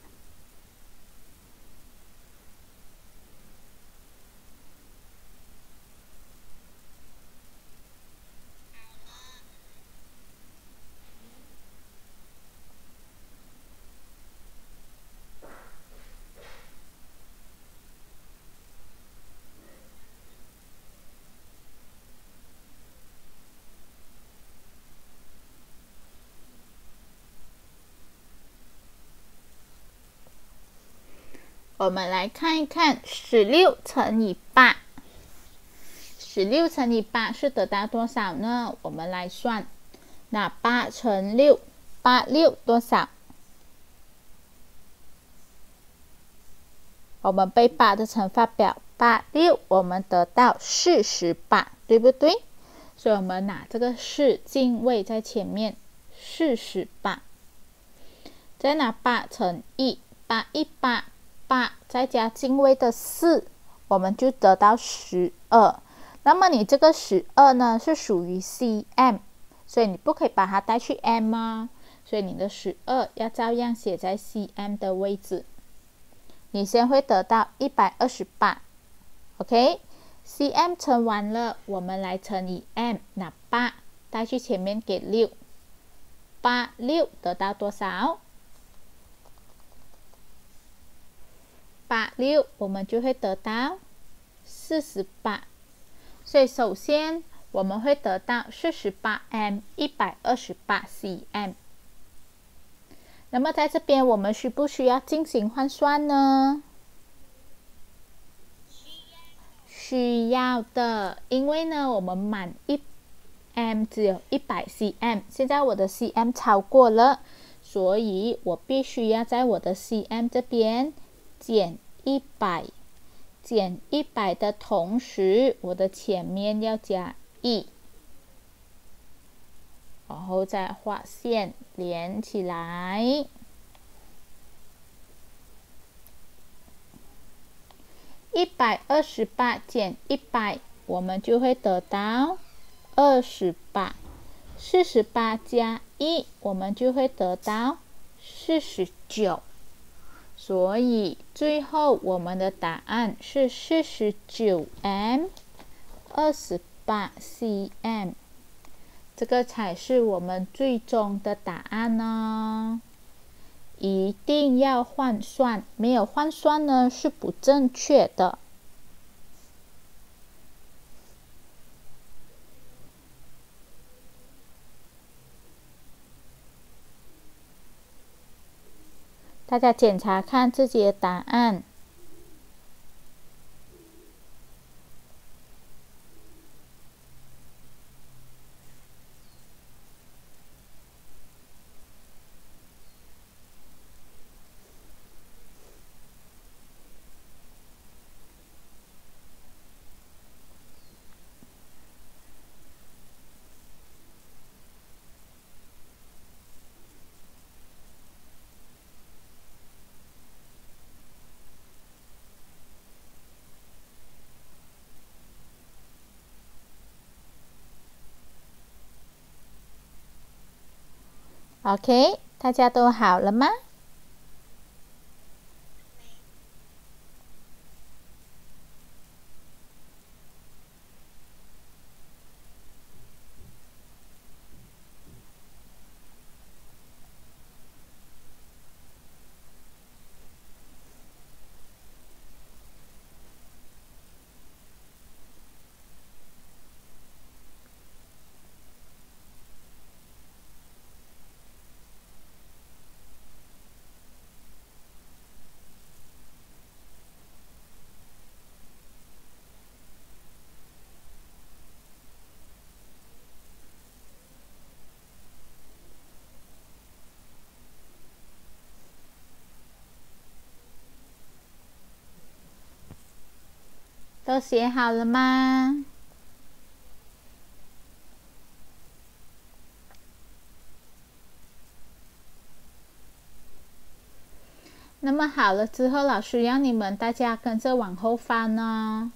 我们来看一看，十六乘以八，十六乘以八是得到多少呢？我们来算，那八乘六，八六多少？我们背八的乘法表，八六，我们得到四十八，对不对？所以我们拿这个四进位在前面，四十八，再拿八乘一，八一八。八再加进位的四，我们就得到十二。那么你这个十二呢，是属于 cm，所以你不可以把它带去 m 啊。所以你的十二要照样写在 cm 的位置。你先会得到一百二十八，OK？cm 乘完了，我们来乘以 m，那八带去前面给六，八六得到多少？八六，我们就会得到四十八。所以首先我们会得到四十八 m 一百二十八 cm。那么在这边我们需不需要进行换算呢？需要的，因为呢我们满一 m 只有一百 cm，现在我的 cm 超过了，所以我必须要在我的 cm 这边减。一百减一百的同时，我的前面要加一，然后再画线连起来。一百二十八减一百，我们就会得到二十八。四十八加一，我们就会得到四十九。所以最后我们的答案是四十九 m，二十八 cm。这个才是我们最终的答案呢。一定要换算，没有换算呢是不正确的。大家检查看自己的答案。OK，大家都好了吗？都写好了吗？那么好了之后，老师让你们大家跟着往后翻呢，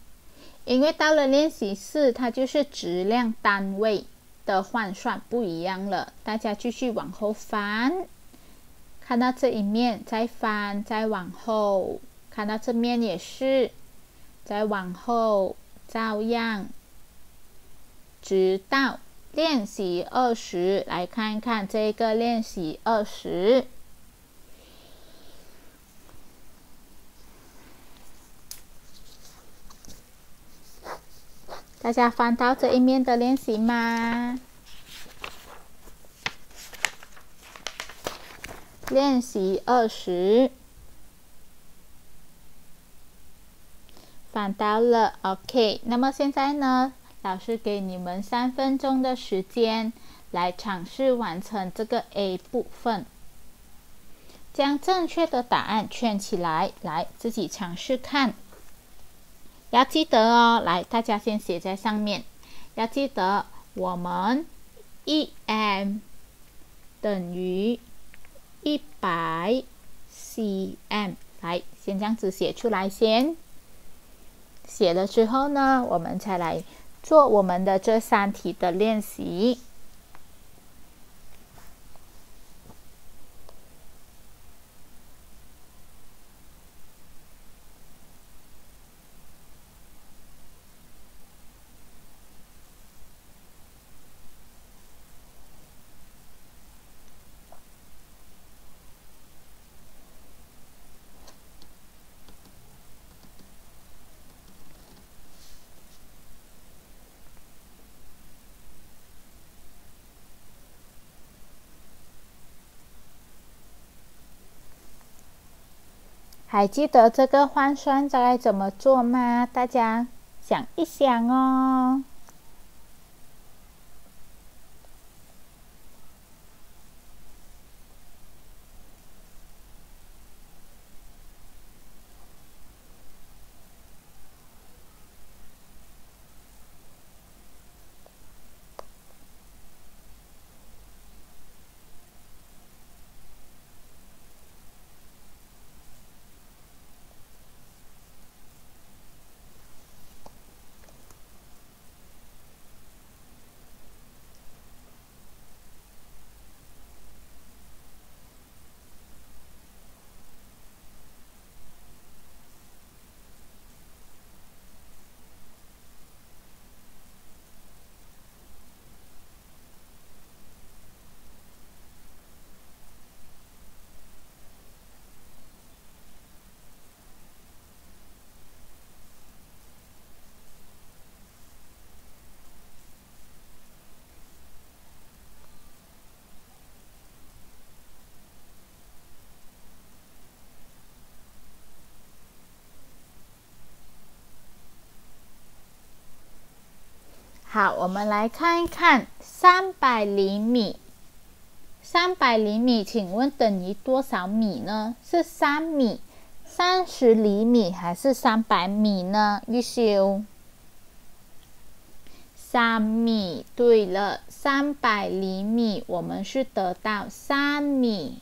因为到了练习四，它就是质量单位的换算不一样了。大家继续往后翻，看到这一面再翻，再往后看到这面也是。再往后，照样，直到练习二十，来看一看这个练习二十。大家翻到这一面的练习吗？练习二十。翻到了，OK。那么现在呢，老师给你们三分钟的时间来尝试完成这个 A 部分，将正确的答案圈起来，来自己尝试看。要记得哦，来，大家先写在上面。要记得，我们 EM 等于一百 cm。来，先这样子写出来先。写了之后呢，我们才来做我们的这三题的练习。还记得这个换算该怎么做吗？大家想一想哦。好，我们来看一看三百厘米。三百厘米，请问等于多少米呢？是三米、三十厘米还是三百米呢？玉修，三米。对了，三百厘米，我们是得到三米。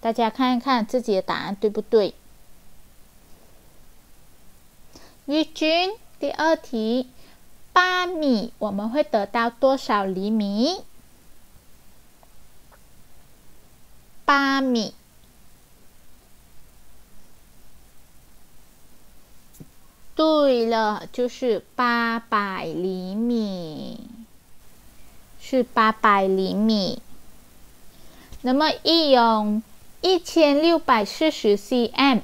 大家看一看自己的答案对不对？玉君，第二题，八米，我们会得到多少厘米？八米。对了，就是八百厘米，是八百厘米。那么一用一千六百四十 cm，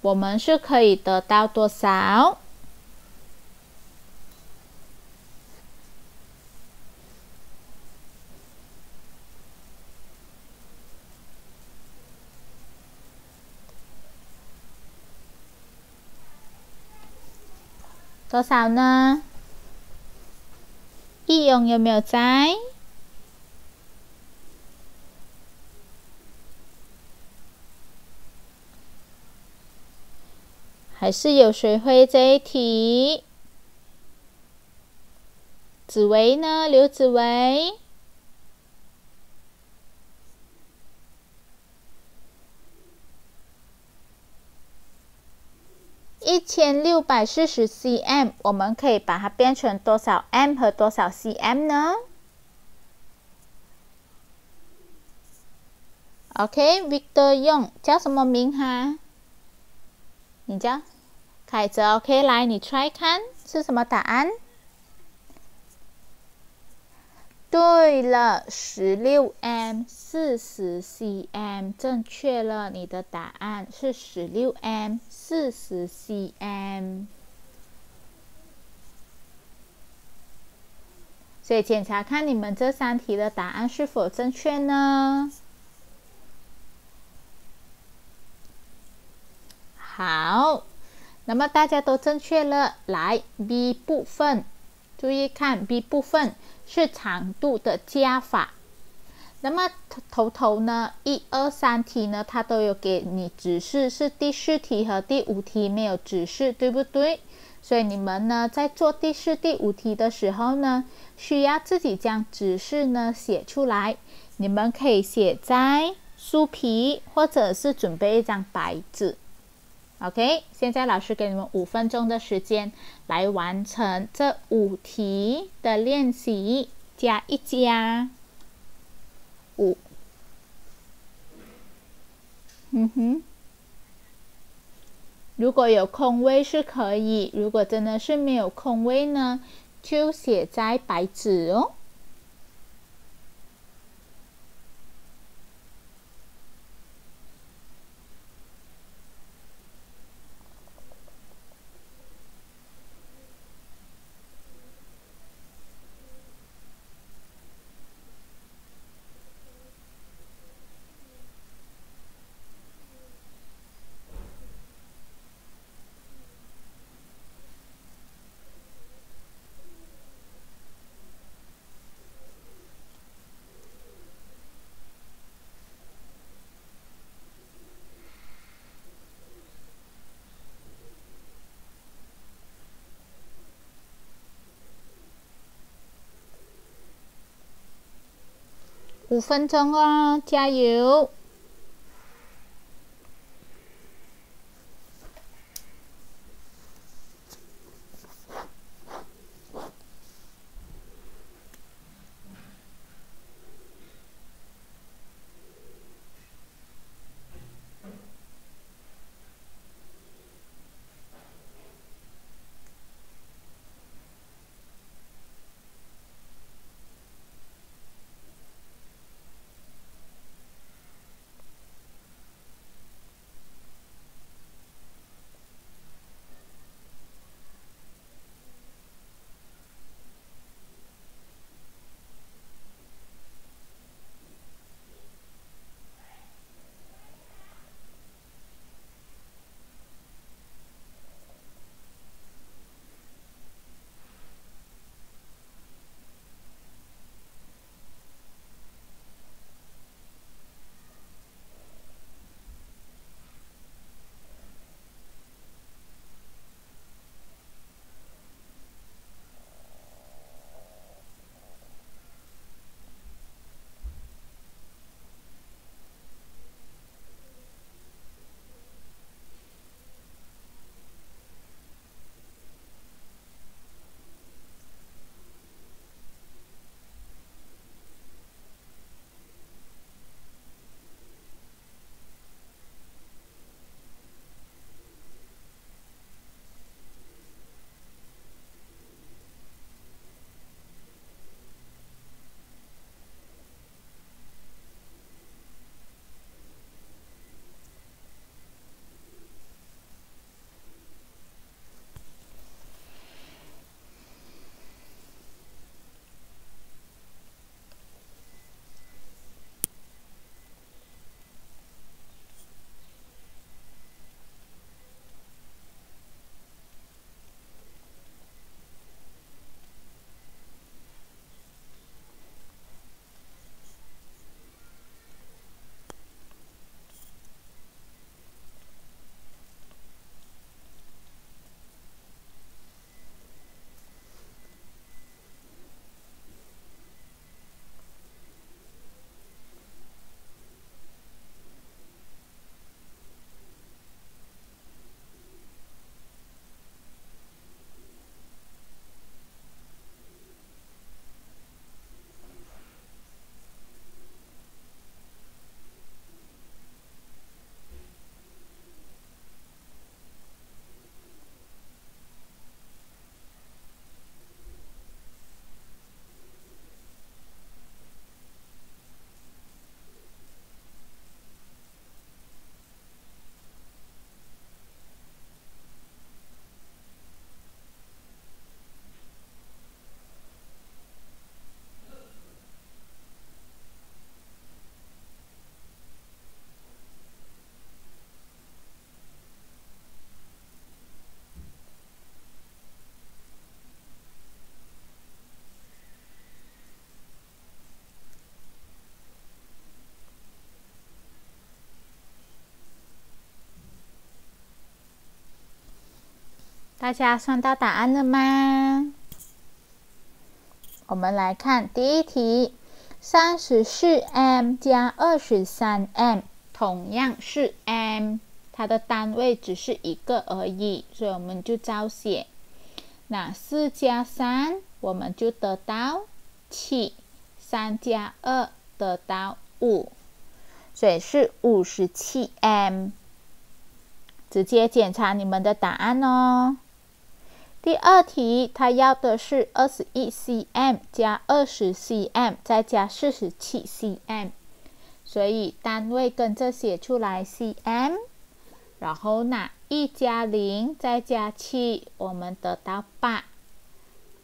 我们是可以得到多少？多少呢？易勇有没有在？还是有谁会这一题？紫薇呢？刘紫薇。一千六百四十 cm，我们可以把它变成多少 m 和多少 cm 呢？OK，Victor 用叫什么名哈？你叫凯泽，OK，来你 try 看是什么答案？对了，十六 m 四十 cm，正确了，你的答案是十六 m 四十 cm。所以检查看你们这三题的答案是否正确呢？好，那么大家都正确了，来 B 部分，注意看 B 部分。是长度的加法，那么头头呢？一二三题呢，它都有给你指示，是第四题和第五题没有指示，对不对？所以你们呢，在做第四、第五题的时候呢，需要自己将指示呢写出来。你们可以写在书皮，或者是准备一张白纸。OK，现在老师给你们五分钟的时间来完成这五题的练习，加一加五。嗯哼，如果有空位是可以，如果真的是没有空位呢，就写在白纸哦。五分钟哦，加油！大家算到答案了吗？我们来看第一题：三十四 m 加二十三 m，同样是 m，它的单位只是一个而已，所以我们就照写。那四加三，我们就得到七；三加二得到五，所以是五十七 m。直接检查你们的答案哦。第二题，它要的是二十一 cm 加二十 cm 再加四十七 cm，所以单位跟着写出来 cm，然后呢一加零再加七，我们得到八；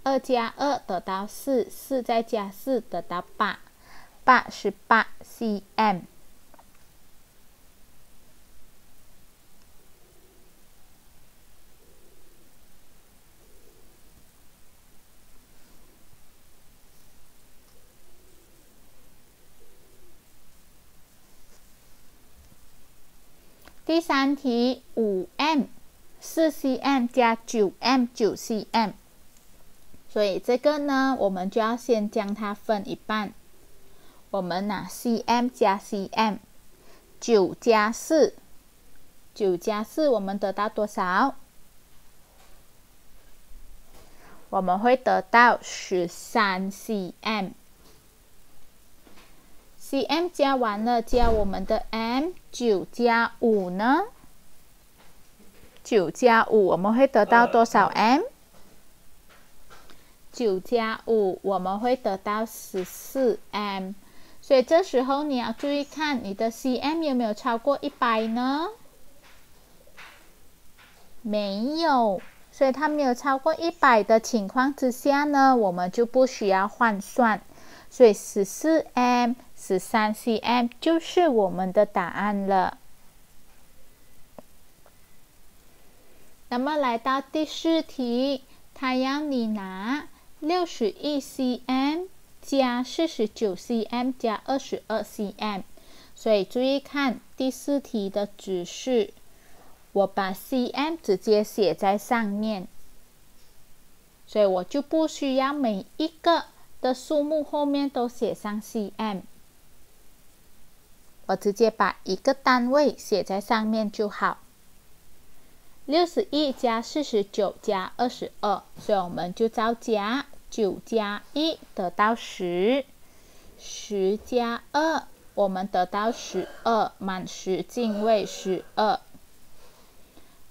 二加二得到四，四再加四得到八，八十八 cm。第三题，五 m 四 cm 加九 m 九 cm，所以这个呢，我们就要先将它分一半。我们拿 cm 加 cm，九加四，九加四，我们得到多少？我们会得到十三 cm。Cm 加完了，加我们的 m，九加五呢？九加五我们会得到多少 m？九加五我们会得到十四 m。所以这时候你要注意看你的 cm 有没有超过一百呢？没有，所以它没有超过一百的情况之下呢，我们就不需要换算。所以十四 m。十三 cm 就是我们的答案了。那么来到第四题，它要你拿六十一 cm 加四十九 cm 加二十二 cm，所以注意看第四题的指示，我把 cm 直接写在上面，所以我就不需要每一个的数目后面都写上 cm。我直接把一个单位写在上面就好。六十一加四十九加二十二，所以我们就照加。九加一得到十，十加二我们得到十二，满十进位十二。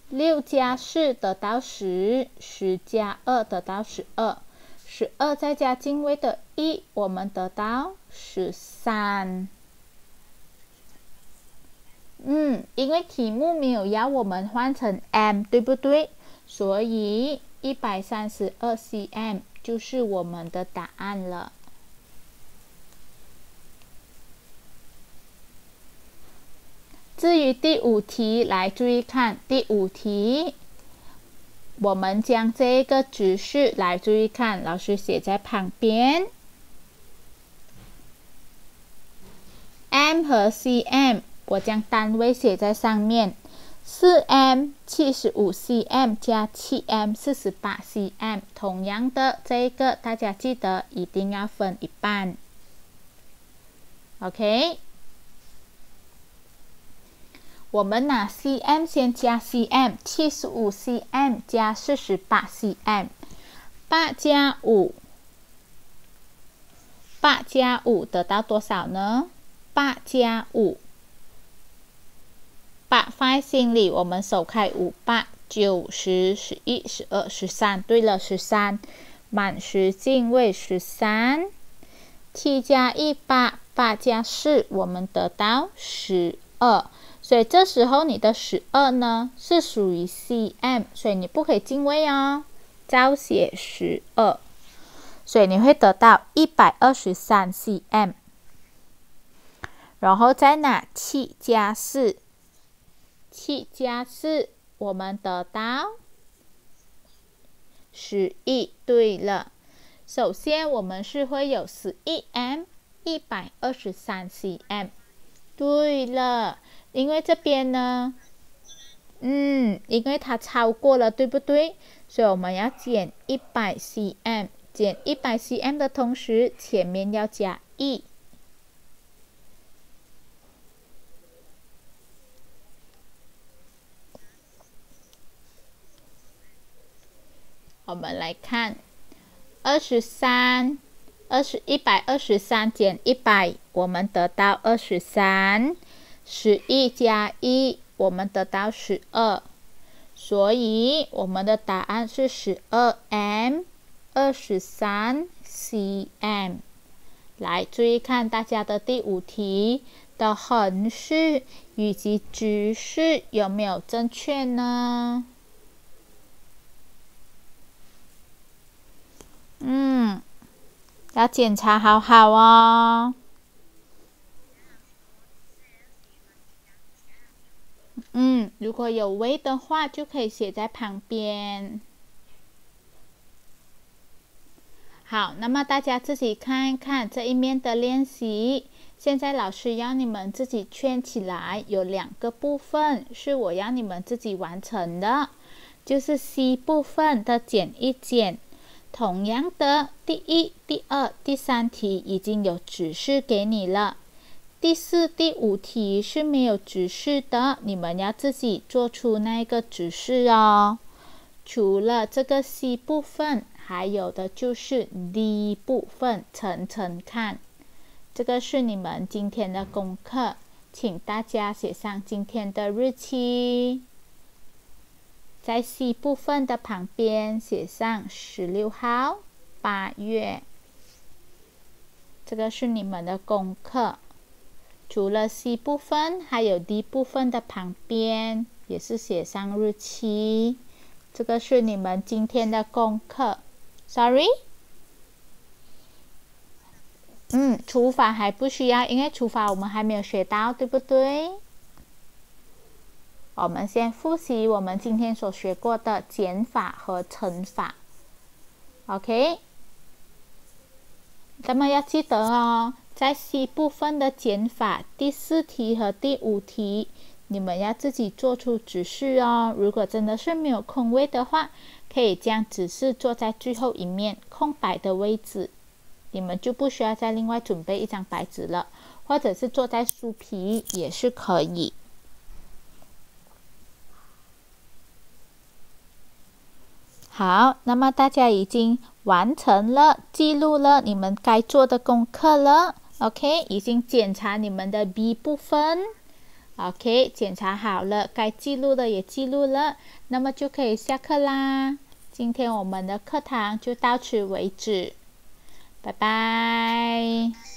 六加四得到十，十加二得到十二，十二再加进位的一，我们得到十三。嗯，因为题目没有要我们换成 m，对不对？所以一百三十二 cm 就是我们的答案了。至于第五题，来注意看第五题，我们将这个指示来注意看，老师写在旁边，m 和 cm。我将单位写在上面，四 m 七十五 cm 加七 m 四十八 cm，同样的这个大家记得一定要分一半。OK，我们拿 cm 先加 cm，七十五 cm 加四十八 cm，八加五，八加五得到多少呢？八加五。八放在心里，我们首开五八九十十一十二十三。对了，十三，满十进位十三。七加一八，八加四，我们得到十二。所以这时候你的十二呢是属于 cm，所以你不可以进位哦，照写十二。所以你会得到一百二十三 cm。然后再拿七加四。七加四，我们得到十一。对了，首先我们是会有十一 m，一百二十三 cm。对了，因为这边呢，嗯，因为它超过了，对不对？所以我们要减一百 cm，减一百 cm 的同时，前面要加一。我们来看，二十三，二十一百二十三减一百，我们得到二十三。十一加一，我们得到十二。所以我们的答案是十二 m，二十三 cm。来，注意看大家的第五题的横式以及直式有没有正确呢？嗯，要检查好好哦。嗯，如果有 v 的话，就可以写在旁边。好，那么大家自己看一看这一面的练习。现在老师要你们自己圈起来，有两个部分是我要你们自己完成的，就是 C 部分的减一减。同样的，第一、第二、第三题已经有指示给你了。第四、第五题是没有指示的，你们要自己做出那个指示哦。除了这个 C 部分，还有的就是 D 部分，层层看。这个是你们今天的功课，请大家写上今天的日期。在 C 部分的旁边写上十六号八月，这个是你们的功课。除了 C 部分，还有 D 部分的旁边也是写上日期。这个是你们今天的功课。Sorry，嗯，除法还不需要，因为除法我们还没有学到，对不对？我们先复习我们今天所学过的减法和乘法，OK。咱们要记得哦，在 C 部分的减法第四题和第五题，你们要自己做出指示哦。如果真的是没有空位的话，可以将指示做在最后一面空白的位置，你们就不需要再另外准备一张白纸了，或者是坐在书皮也是可以。好，那么大家已经完成了，记录了你们该做的功课了。OK，已经检查你们的 B 部分。OK，检查好了，该记录的也记录了，那么就可以下课啦。今天我们的课堂就到此为止，拜拜。